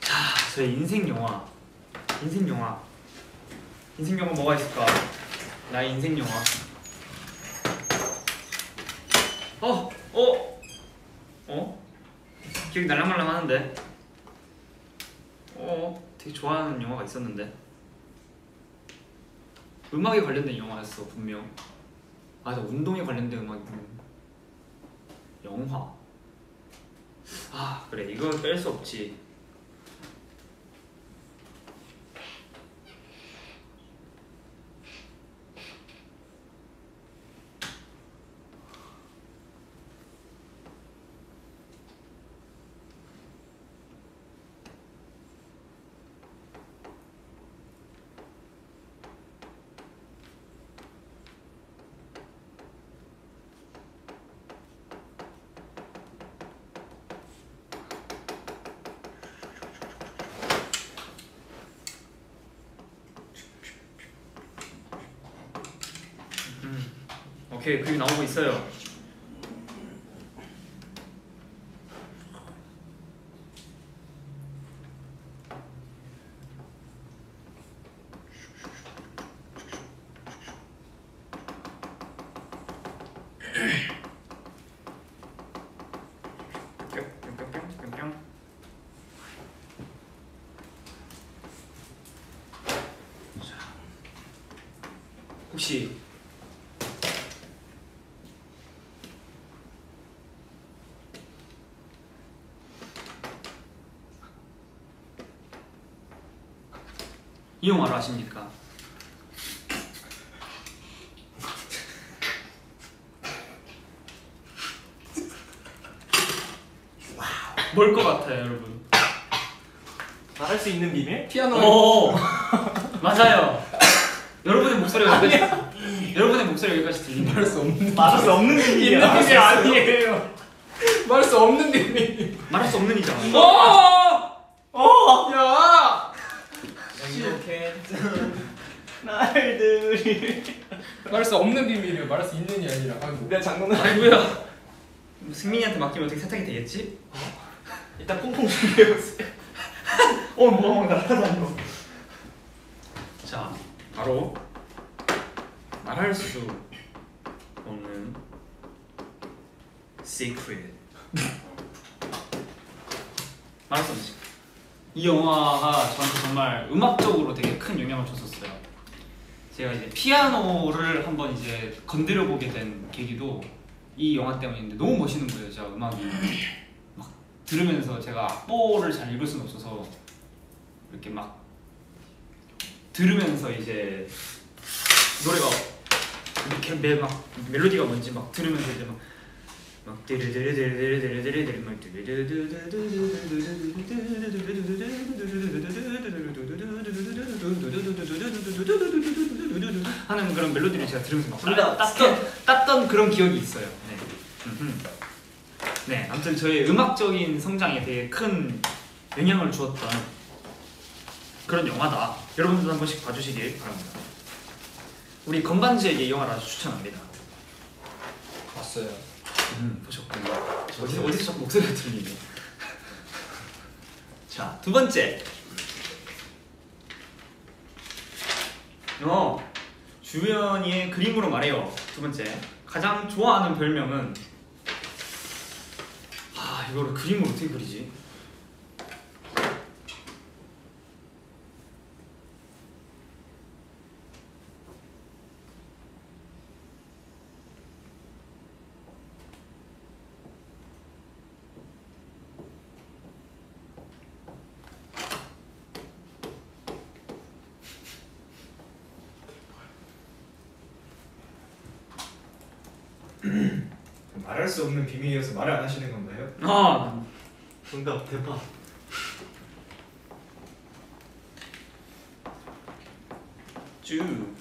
자, 저의 인생 영화. 인생 영화. 인생 영화 뭐가 있을까? 나의 인생 영화. 어, 어, 어? 기억이 날랑말랑 하는데. 어, 되게 좋아하는 영화가 있었는데. 음악에 관련된 영화였어 분명. 아, 저 운동에 관련된 음악. 영화. 아, 그래 이거 뺄수 없지. 음. 오케이 그림 나오고 있어요. 이 영화를 아십니까? 뭘 것 같아요, 여러분? 말할 수 있는 비밀? 피아노. 오, 맞아요. 여러분의 목소리가 여기까지, 여러분의 목소리가 여기까지 들리네요. 말할 수 없는. 말할 수 없는 있는 비밀이야. 비밀 아니에요. 말할 수 없는 비밀. 말할 수 없는 이잖아. 어! 어! 야! 행복했던 날들이 말할 수 없는 비밀이에요. 말할 수 있는이 아니라. 아이고. 내가 장난을 아이고야. 승민이한테 맡기면 어떻게 세탁이 되겠지? 일단 콩콩 준비해보세요 어 뭐가 막 날아다녀 자, 바로 말할 수 없는 secret. 말할 수 없는 secret. 이 영화가 저한테 정말 음악적으로 되게 큰 영향을 줬었어요. 제가 이제 피아노를 한번 이제 건드려 보게 된 계기도 이 영화 때문인데 너무 멋있는 거예요, 제가 음악이. 막 들으면서 제가 악보를 잘 읽을 수는 없어서 이렇게 막 들으면서 이제 노래가 이렇게 매 막 멜로디가 뭔지 막 들으면서 이제 막 막 드르드르드르드르드르드르 막 하는 그런 멜로디를 제가 들으면서 막 둘다 땄던 땄던 그런 기억이 있어요. 네. 네, 아무튼 저의 음악적인 성장에 되게 큰 영향을 주었던 그런 영화다. 여러분들도 한 번씩 봐주시길 바랍니다. 우리 건반지에게 이 영화를 아주 추천합니다. 봤어요. 음, 보셨군요. 어디서 어디서 자꾸 목소리가 들리네. 자, 두 번째. 어, 주연이의 그림으로 말해요. 두 번째. 가장 좋아하는 별명은 아, 이거를 그림으로 어떻게 그리지? 수 없는 비밀이어서 말을 안 하시는 건가요? 아, 정답 대박. 쭉.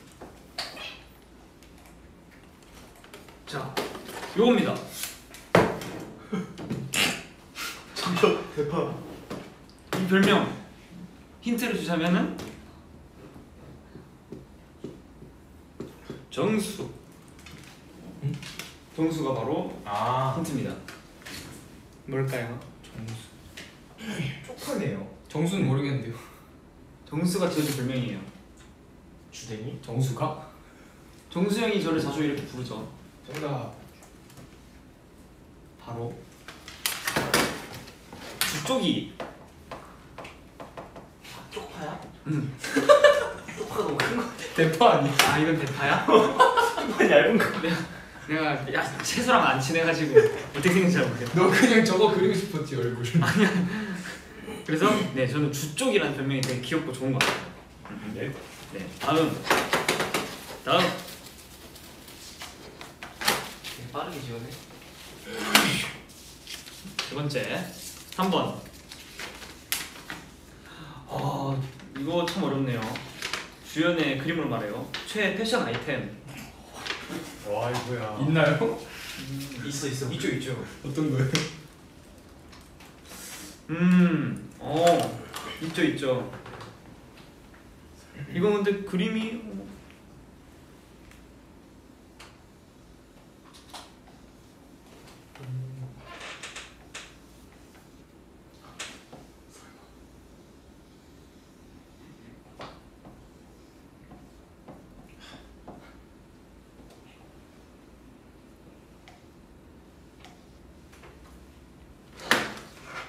자, 요겁니다. 정답 대박. 이 별명 힌트를 주자면은 정수. 정수가 바로 아 힌트입니다. 뭘까요? 쪽파네요. 정수는 모르겠는데요. 정수가 지어준 별명이에요. 주댕이? 정수가? 정수 형이 저를 자주 이렇게 부르죠. 정답. 바로 주쪽이. 쪽파야? 음. 쪽파가 너무 큰 거. 대파 아니? 아 이건 대파야? 정말 얇은 거. 내가 야 채소랑 안 친해가지고 어떻게 생긴지 잘 모르겠어. 너 그냥 저거 그리고 싶었지 얼굴. 그래서 네 저는 주 쪽이라는 별명이 되게 귀엽고 좋은 것 같아요. 네. 네 다음 다음 되게 빠르게 지원해. 두 번째 3번. 아 이거 참 어렵네요. 주연의 그림으로 말해요. 최애 패션 아이템. 와 이거야. 있나요? 있어 있어. 있죠 있죠. 어떤 거요? 음, 어, 있죠, 있죠. 이거 근데 그림이 어,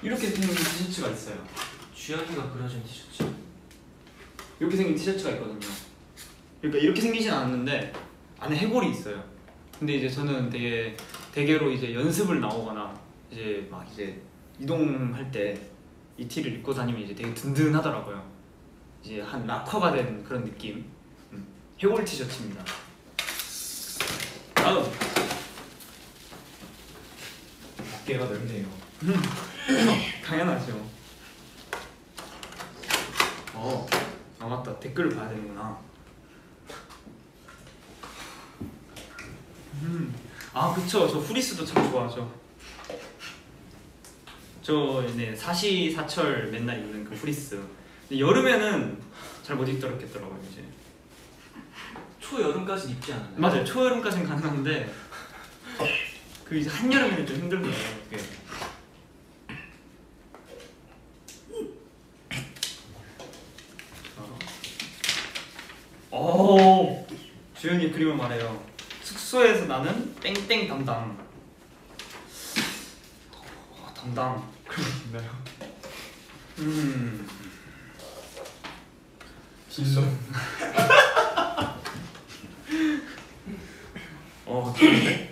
이렇게 생긴 티셔츠가 있어요. 주연이가 그려준 티셔츠. 이렇게 생긴 티셔츠가 있거든요. 그러니까 이렇게 생기진 않았는데 안에 해골이 있어요. 근데 이제 저는 되게 대개로 이제 연습을 나오거나 이제 막 이제 이동할 때 이 티를 입고 다니면 이제 되게 든든하더라고요. 이제 한 락커가 된 그런 느낌. 음, 해골 티셔츠입니다. 다음 어깨가 넓네요. 당연하죠. 어, 아 맞다 댓글을 봐야 되는구나. 음, 아 그쵸 저 후리스도 참 좋아하죠. 저 이제 사시사철 맨날 입는 그 후리스. 근데 여름에는 잘 못 입더라겠더라고요 이제. 초여름까지 입지 않았나요? 맞아요 초여름까지는 가능한데 그 이제 한여름에는 좀 힘들더라고요. 그게. 오 주연이 그림을 말해요. 숙소에서 나는 땡땡 담당. 어, 담당 그런 게 있나요? 음 빌런. 어, 좋은데?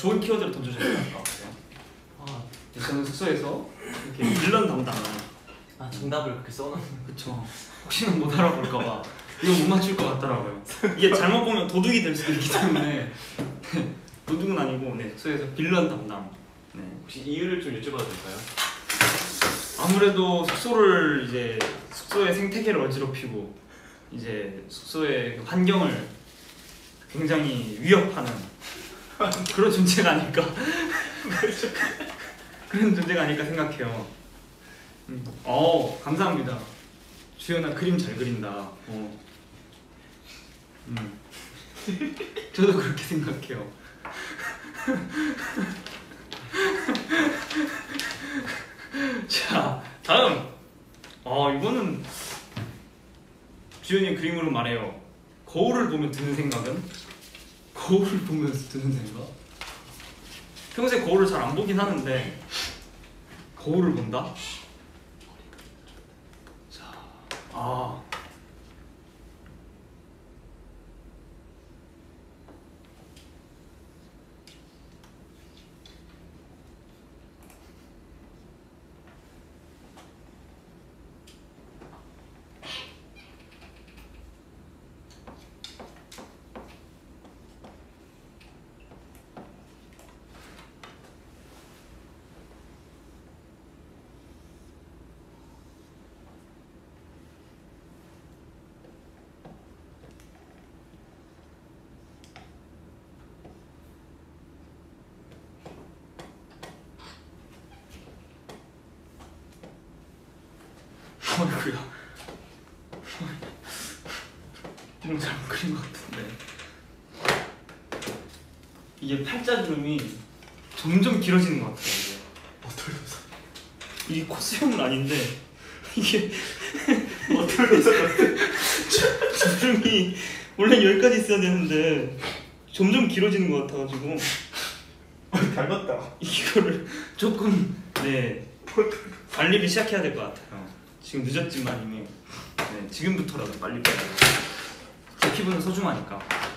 좋은 키워드를 될것 같아요. 아, 네, 저는 숙소에서 이렇게 빌런 담당을 아 정답을 그렇게 써놓은. 그쵸. 혹시나 못 알아볼까봐 이거 못 맞출 것 같더라고요. 이게 잘못 보면 도둑이 될 수도 있기 때문에 도둑은 아니고 네, 숙소에서 빌런 담당. 네. 혹시 이유를 좀 여쭤봐도 될까요? 아무래도 숙소를 이제 숙소의 생태계를 어지럽히고 이제 숙소의 그 환경을 굉장히 위협하는 그런 존재가 아닐까 그런 존재가 아닐까 생각해요. 음. 어 감사합니다. 주연아 그림 잘 그린다. 어. 음. 저도 그렇게 생각해요. 자 다음 어 이거는 주연이 그림으로 말해요 거울을 보면 드는 생각은 거울을 보면서 드는 생각 평소에 거울을 잘 안 보긴 하는데 거울을 본다? 자 아 어이구야 너무 잘못 그린 것 같은데 이게 팔자 주름이 점점 길어지는 것 같아요 어떨려서 이게 코스형은 아닌데 이게 어떨려서 주름이 원래 여기까지 있어야 되는데 점점 길어지는 것 같아가지고 닮았다. 이거를 조금 네 관리를 시작해야 될 것 같아요. 지금 늦었지만 이미 네, 지금부터라도 빨리 돼요. 제 피부는 소중하니까 네.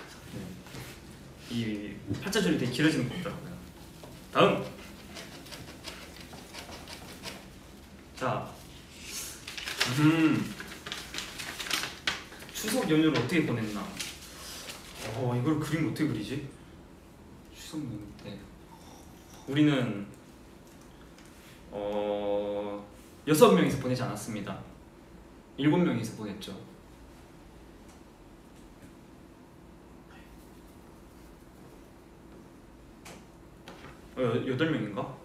이 팔자줄이 되게 길어지는 것 같더라고요. 다음 자 음. 추석 연휴를 어떻게 보냈나? 어 이걸 그림 어떻게 그리지? 추석 연휴 때 우리는 어 여섯 명이서 보내지 않았습니다. 일곱 명이서 보냈죠. 여- 여덟 명인가?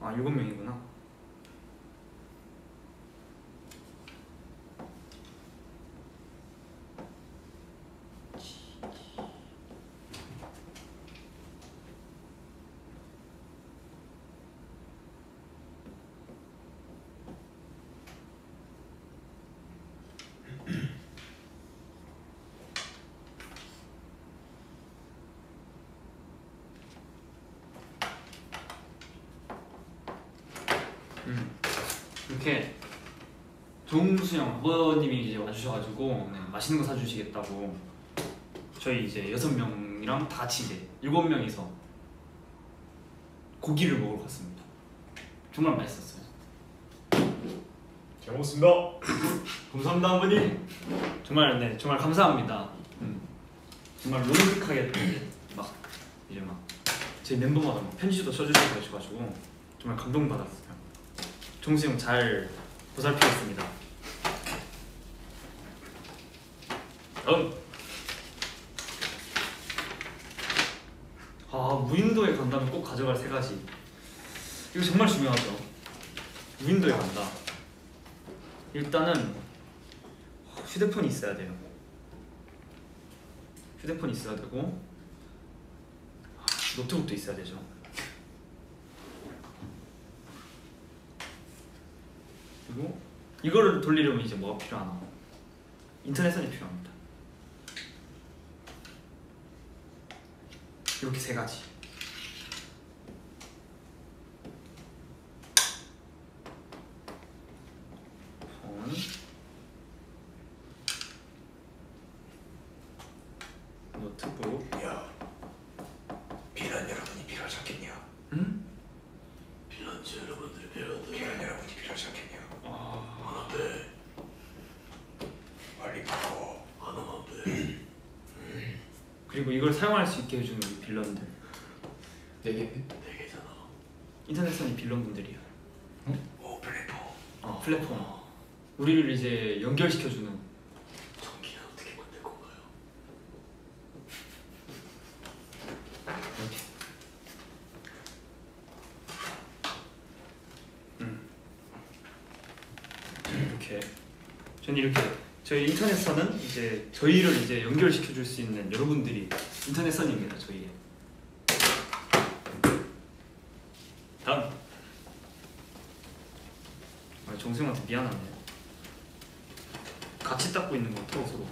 아 일곱 명이구나. 음. 이렇게 종수형 아버님이 이제 와주셔가지고 네, 맛있는 거 사주시겠다고 저희 이제 여섯 명이랑 다 같이 이제 일곱 명이서 고기를 먹으러 갔습니다. 정말 맛있었어요. 잘 먹었습니다. 감사합니다 아버님. 정말 네 정말 감사합니다. 음. 정말 로맨틱하게 이제 막 이제 막 제 멤버마다 막 편지도 써주시고 하셔가지고 정말 감동받았어요. 종수 형 잘 보살피겠습니다. 다음. 아 무인도에 간다면 꼭 가져갈 세 가지. 이거 정말 중요하죠. 무인도에 간다. 일단은 휴대폰이 있어야 돼요. 휴대폰이 있어야 되고 아, 노트북도 있어야 되죠. 그리고 이거를 돌리려면 이제 뭐가 필요하나? 인터넷선이 필요합니다. 이렇게 세 가지. 음. 그리고 이걸 사용할 수 있게 해주는 인터넷선은 이제 저희를 이제 연결시켜 줄 수 있는 여러분들이 인터넷선입니다 저희의. 다음. 아, 정수영한테 미안하네. 같이 닦고 있는 것 같아 서로.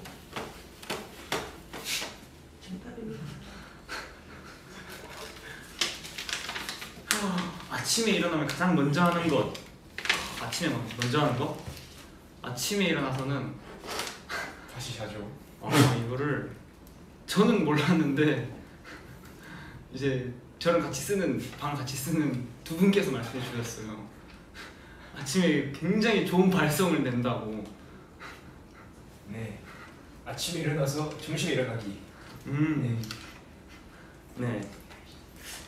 아침에 일어나면 가장 먼저 하는 것. 아침에 먼저 하는 거? 아침에 일어나서는 자죠. 아 이거를 저는 몰랐는데 이제 저랑 같이 쓰는 방 같이 쓰는 두 분께서 말씀해 주셨어요 아침에 굉장히 좋은 발성을 낸다고 네. 아침에 일어나서 점심에 일어나기. 음. 네.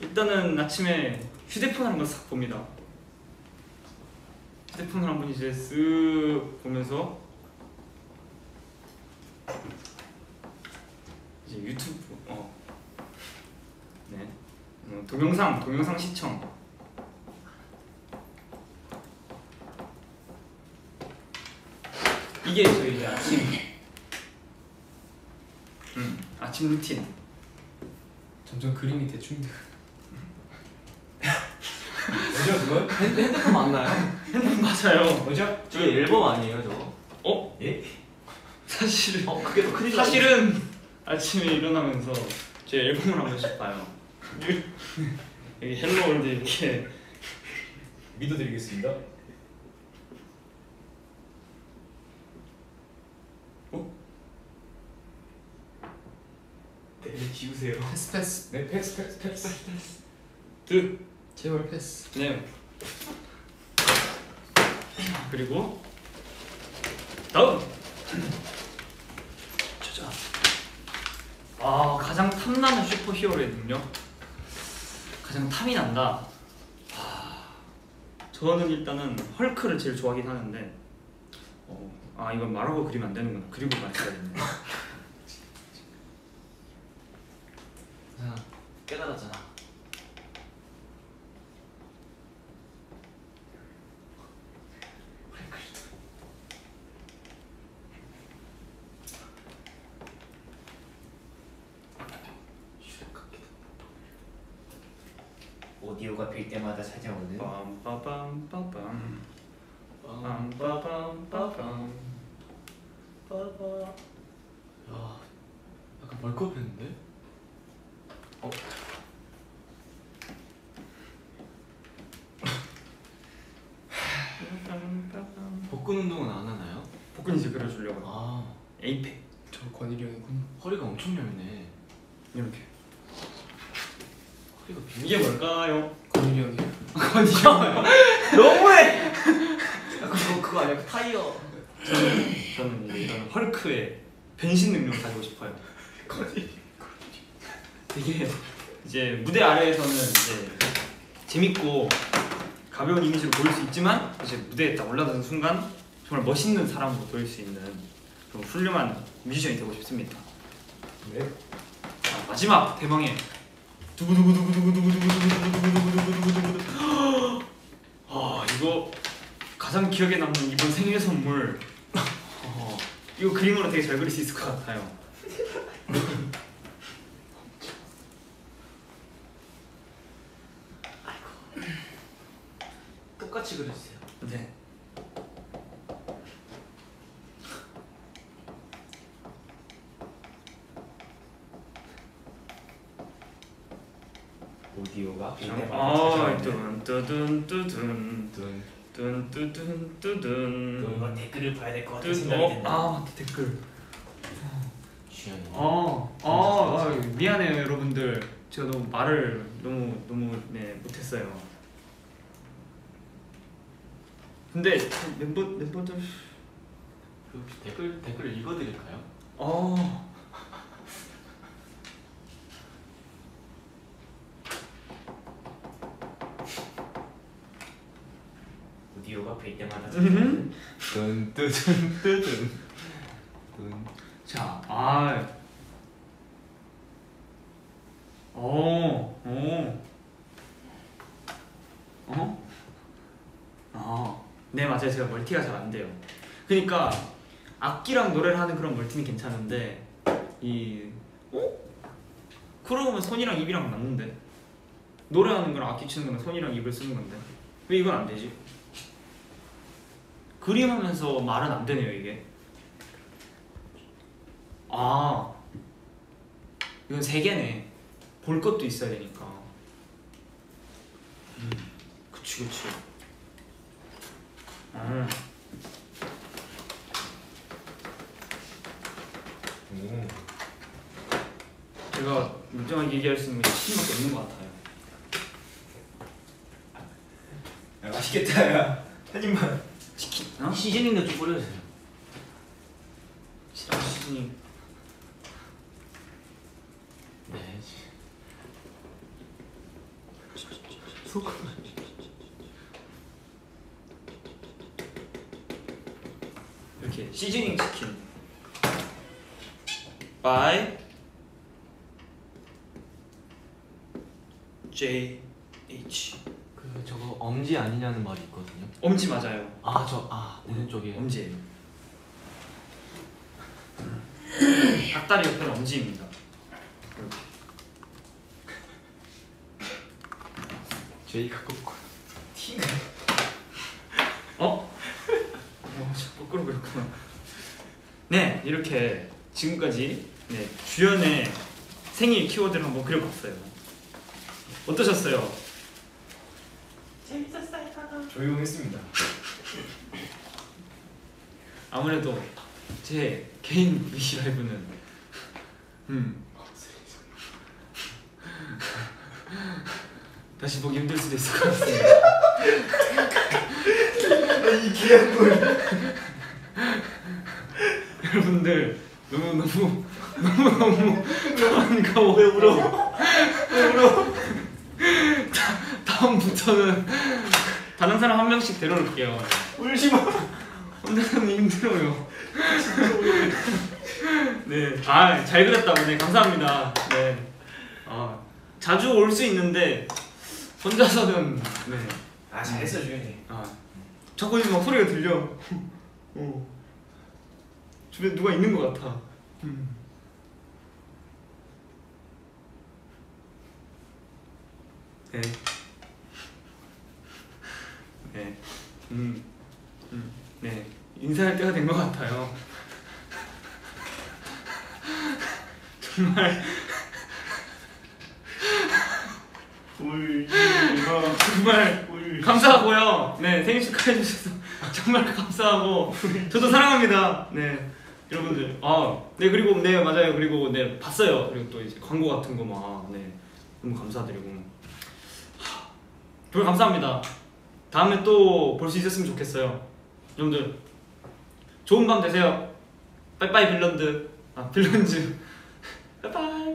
일단은 아침에 휴대폰을 한번 싹 봅니다. 휴대폰을 한번 이제 쓱 보면서 이제 유튜브 어. 네. 어, 동영상 동영상 시청. 이게 저희 이제 아침 음, 아침 루틴. 점점 그림이 대충. 뭐죠 그건? 핸드폰 맞나요? 핸드폰 맞아요. 뭐죠? 저게 앨범 아니에요 저거? 어? 예? 사실은 어 그게 더 큰일 사실은 아침에 일어나면서 제 앨범을 한 번씩 봐요. 여기 Hello, world 이렇게 믿어드리겠습니다. 네, 지우세요 패스 패스. 네 패스 패스 패스. 드 제발 패스. 네. 그리고 다음 짜잔. 아 가장 탐나는 superhero의 능력 가장 탐이 난다. 아, 저는 일단은 헐크를 제일 좋아하긴 하는데 어, 아 이건 말하고 그리면 안 되는구나. 그리고 말해야겠네. 자 깨달았잖아 오디오가 빌 때마다 찾아오는 빰빠밤빠밤 빠밤 야, 약간 벌컥했는데? 복근 운동은 안 하나요? 복근 이제 그려주려고 아, 에이펙 저 권일이 형이군. 허리가 엄청 얇네. 이렇게 허리가 비. 이게 뭘까요? 권일이 형이. 너무해! 그거 그거 아니야. 그 타이어. 저는, 저는 이제 이런 헐크의 변신 능력을 가지고 싶어요. 되게 이제 무대 아래에서는 이제 재밌고 가벼운 이미지로 보일 수 있지만 이제 무대에 딱 올라가는 순간 정말 멋있는 사람으로 보일 수 있는 그런 훌륭한 뮤지션이 되고 싶습니다. 네. 자, 마지막 대망의 두구두구두구두구두구두구두구두구두구두구두구두구두구두구 아 이거 가장 기억에 남는 이번 생일 선물 어, 이거 그림으로 되게 잘 그릴 수 있을 것 같아요 똑같이 그려주 때마다 아, 찾아오는 뚠뚜둔뚜둔 둔. 뚠뚜둔뚜둔 뭔가 댓글을 봐야 될 것 같은 뚠 생각이 어? 든다 아 맞다 댓글 주연이. 어, 어, 아, 미안해요 여러분들 제가 너무 말을 너무 너무 네 못했어요 근데 멤버 멤버들 그 혹시 댓글 댓글 읽어드릴까요? 어 오디오가 빌 때마다 음. 찾아오는 뜬뜨뜬뜨뜬 자, 아. 어, 어. 어? 아. 네, 맞아요. 제가 멀티가 잘 안 돼요. 그러니까 악기랑 노래를 하는 그런 멀티는 괜찮은데 이 어? 그러고 보면 손이랑 입이랑 맞는데 노래하는 거랑 악기 치는 거는 손이랑 입을 쓰는 건데 왜 이건 안 되지? 그림하면서 말은 안 되네요 이게. 아 이건 세 개네. 볼 것도 있어야 되니까. 음 그치 그치. 아 제가 물정하게 얘기할 수 있는 게 치킨밖에 없는 것 같아요. 야, 맛있겠다 야. 한 입만. 치킨 어? 시즈닝도 좀 뿌려주세요. 시즈닝 네. 이렇게 시즈닝 치킨 by J H 그 저거 엄지 아니냐는 말이 있거든요. 엄지 맞아요 아 저 아 오른쪽에 엄지예요 닭다리 옆에는 엄지입니다 이렇게. 제이가 꼭 어? 어, 저 거꾸로 그렸구나. 네, 이렇게 지금까지 네, 주연의 생일 키워드를 한번 그려봤어요. 어떠셨어요? 조용했습니다 아무래도 제 개인 VC 라이브는 음 다시 보기 힘들 수도 있을 것 같습니다. 이 귀한 걸 여러분들 너무 너무 너무 너무 반가워. 왜 울어? 왜 울어? 다, 다음부터는 다른 사람 한 명씩 데려올게요. 울지 마 혼자서는 힘들어요. 네, 아 잘 그렸다고 네 감사합니다. 네, 아 자주 올 수 있는데 혼자서는 네, 아 잘했어 주현이 아 자꾸 막 소리가 들려. 어. 주변에 누가 있는 것 같아. 음. 네. 네. 음. 음. 네. 인사할 때가 된 것 같아요. 정말 정말 감사하고요. 네 생일 축하해 주셔서 정말 감사하고 저도 사랑합니다. 네 여러분들 아네 그리고 네 맞아요 그리고 네 봤어요 그리고 또 이제 광고 같은 거 막 네 너무 감사드리고 하, 정말 감사합니다. 다음에 또 볼 수 있었으면 좋겠어요. 여러분들 좋은 밤 되세요. 빠이빠이 빌런드 아 빌런즈 빠이빠이.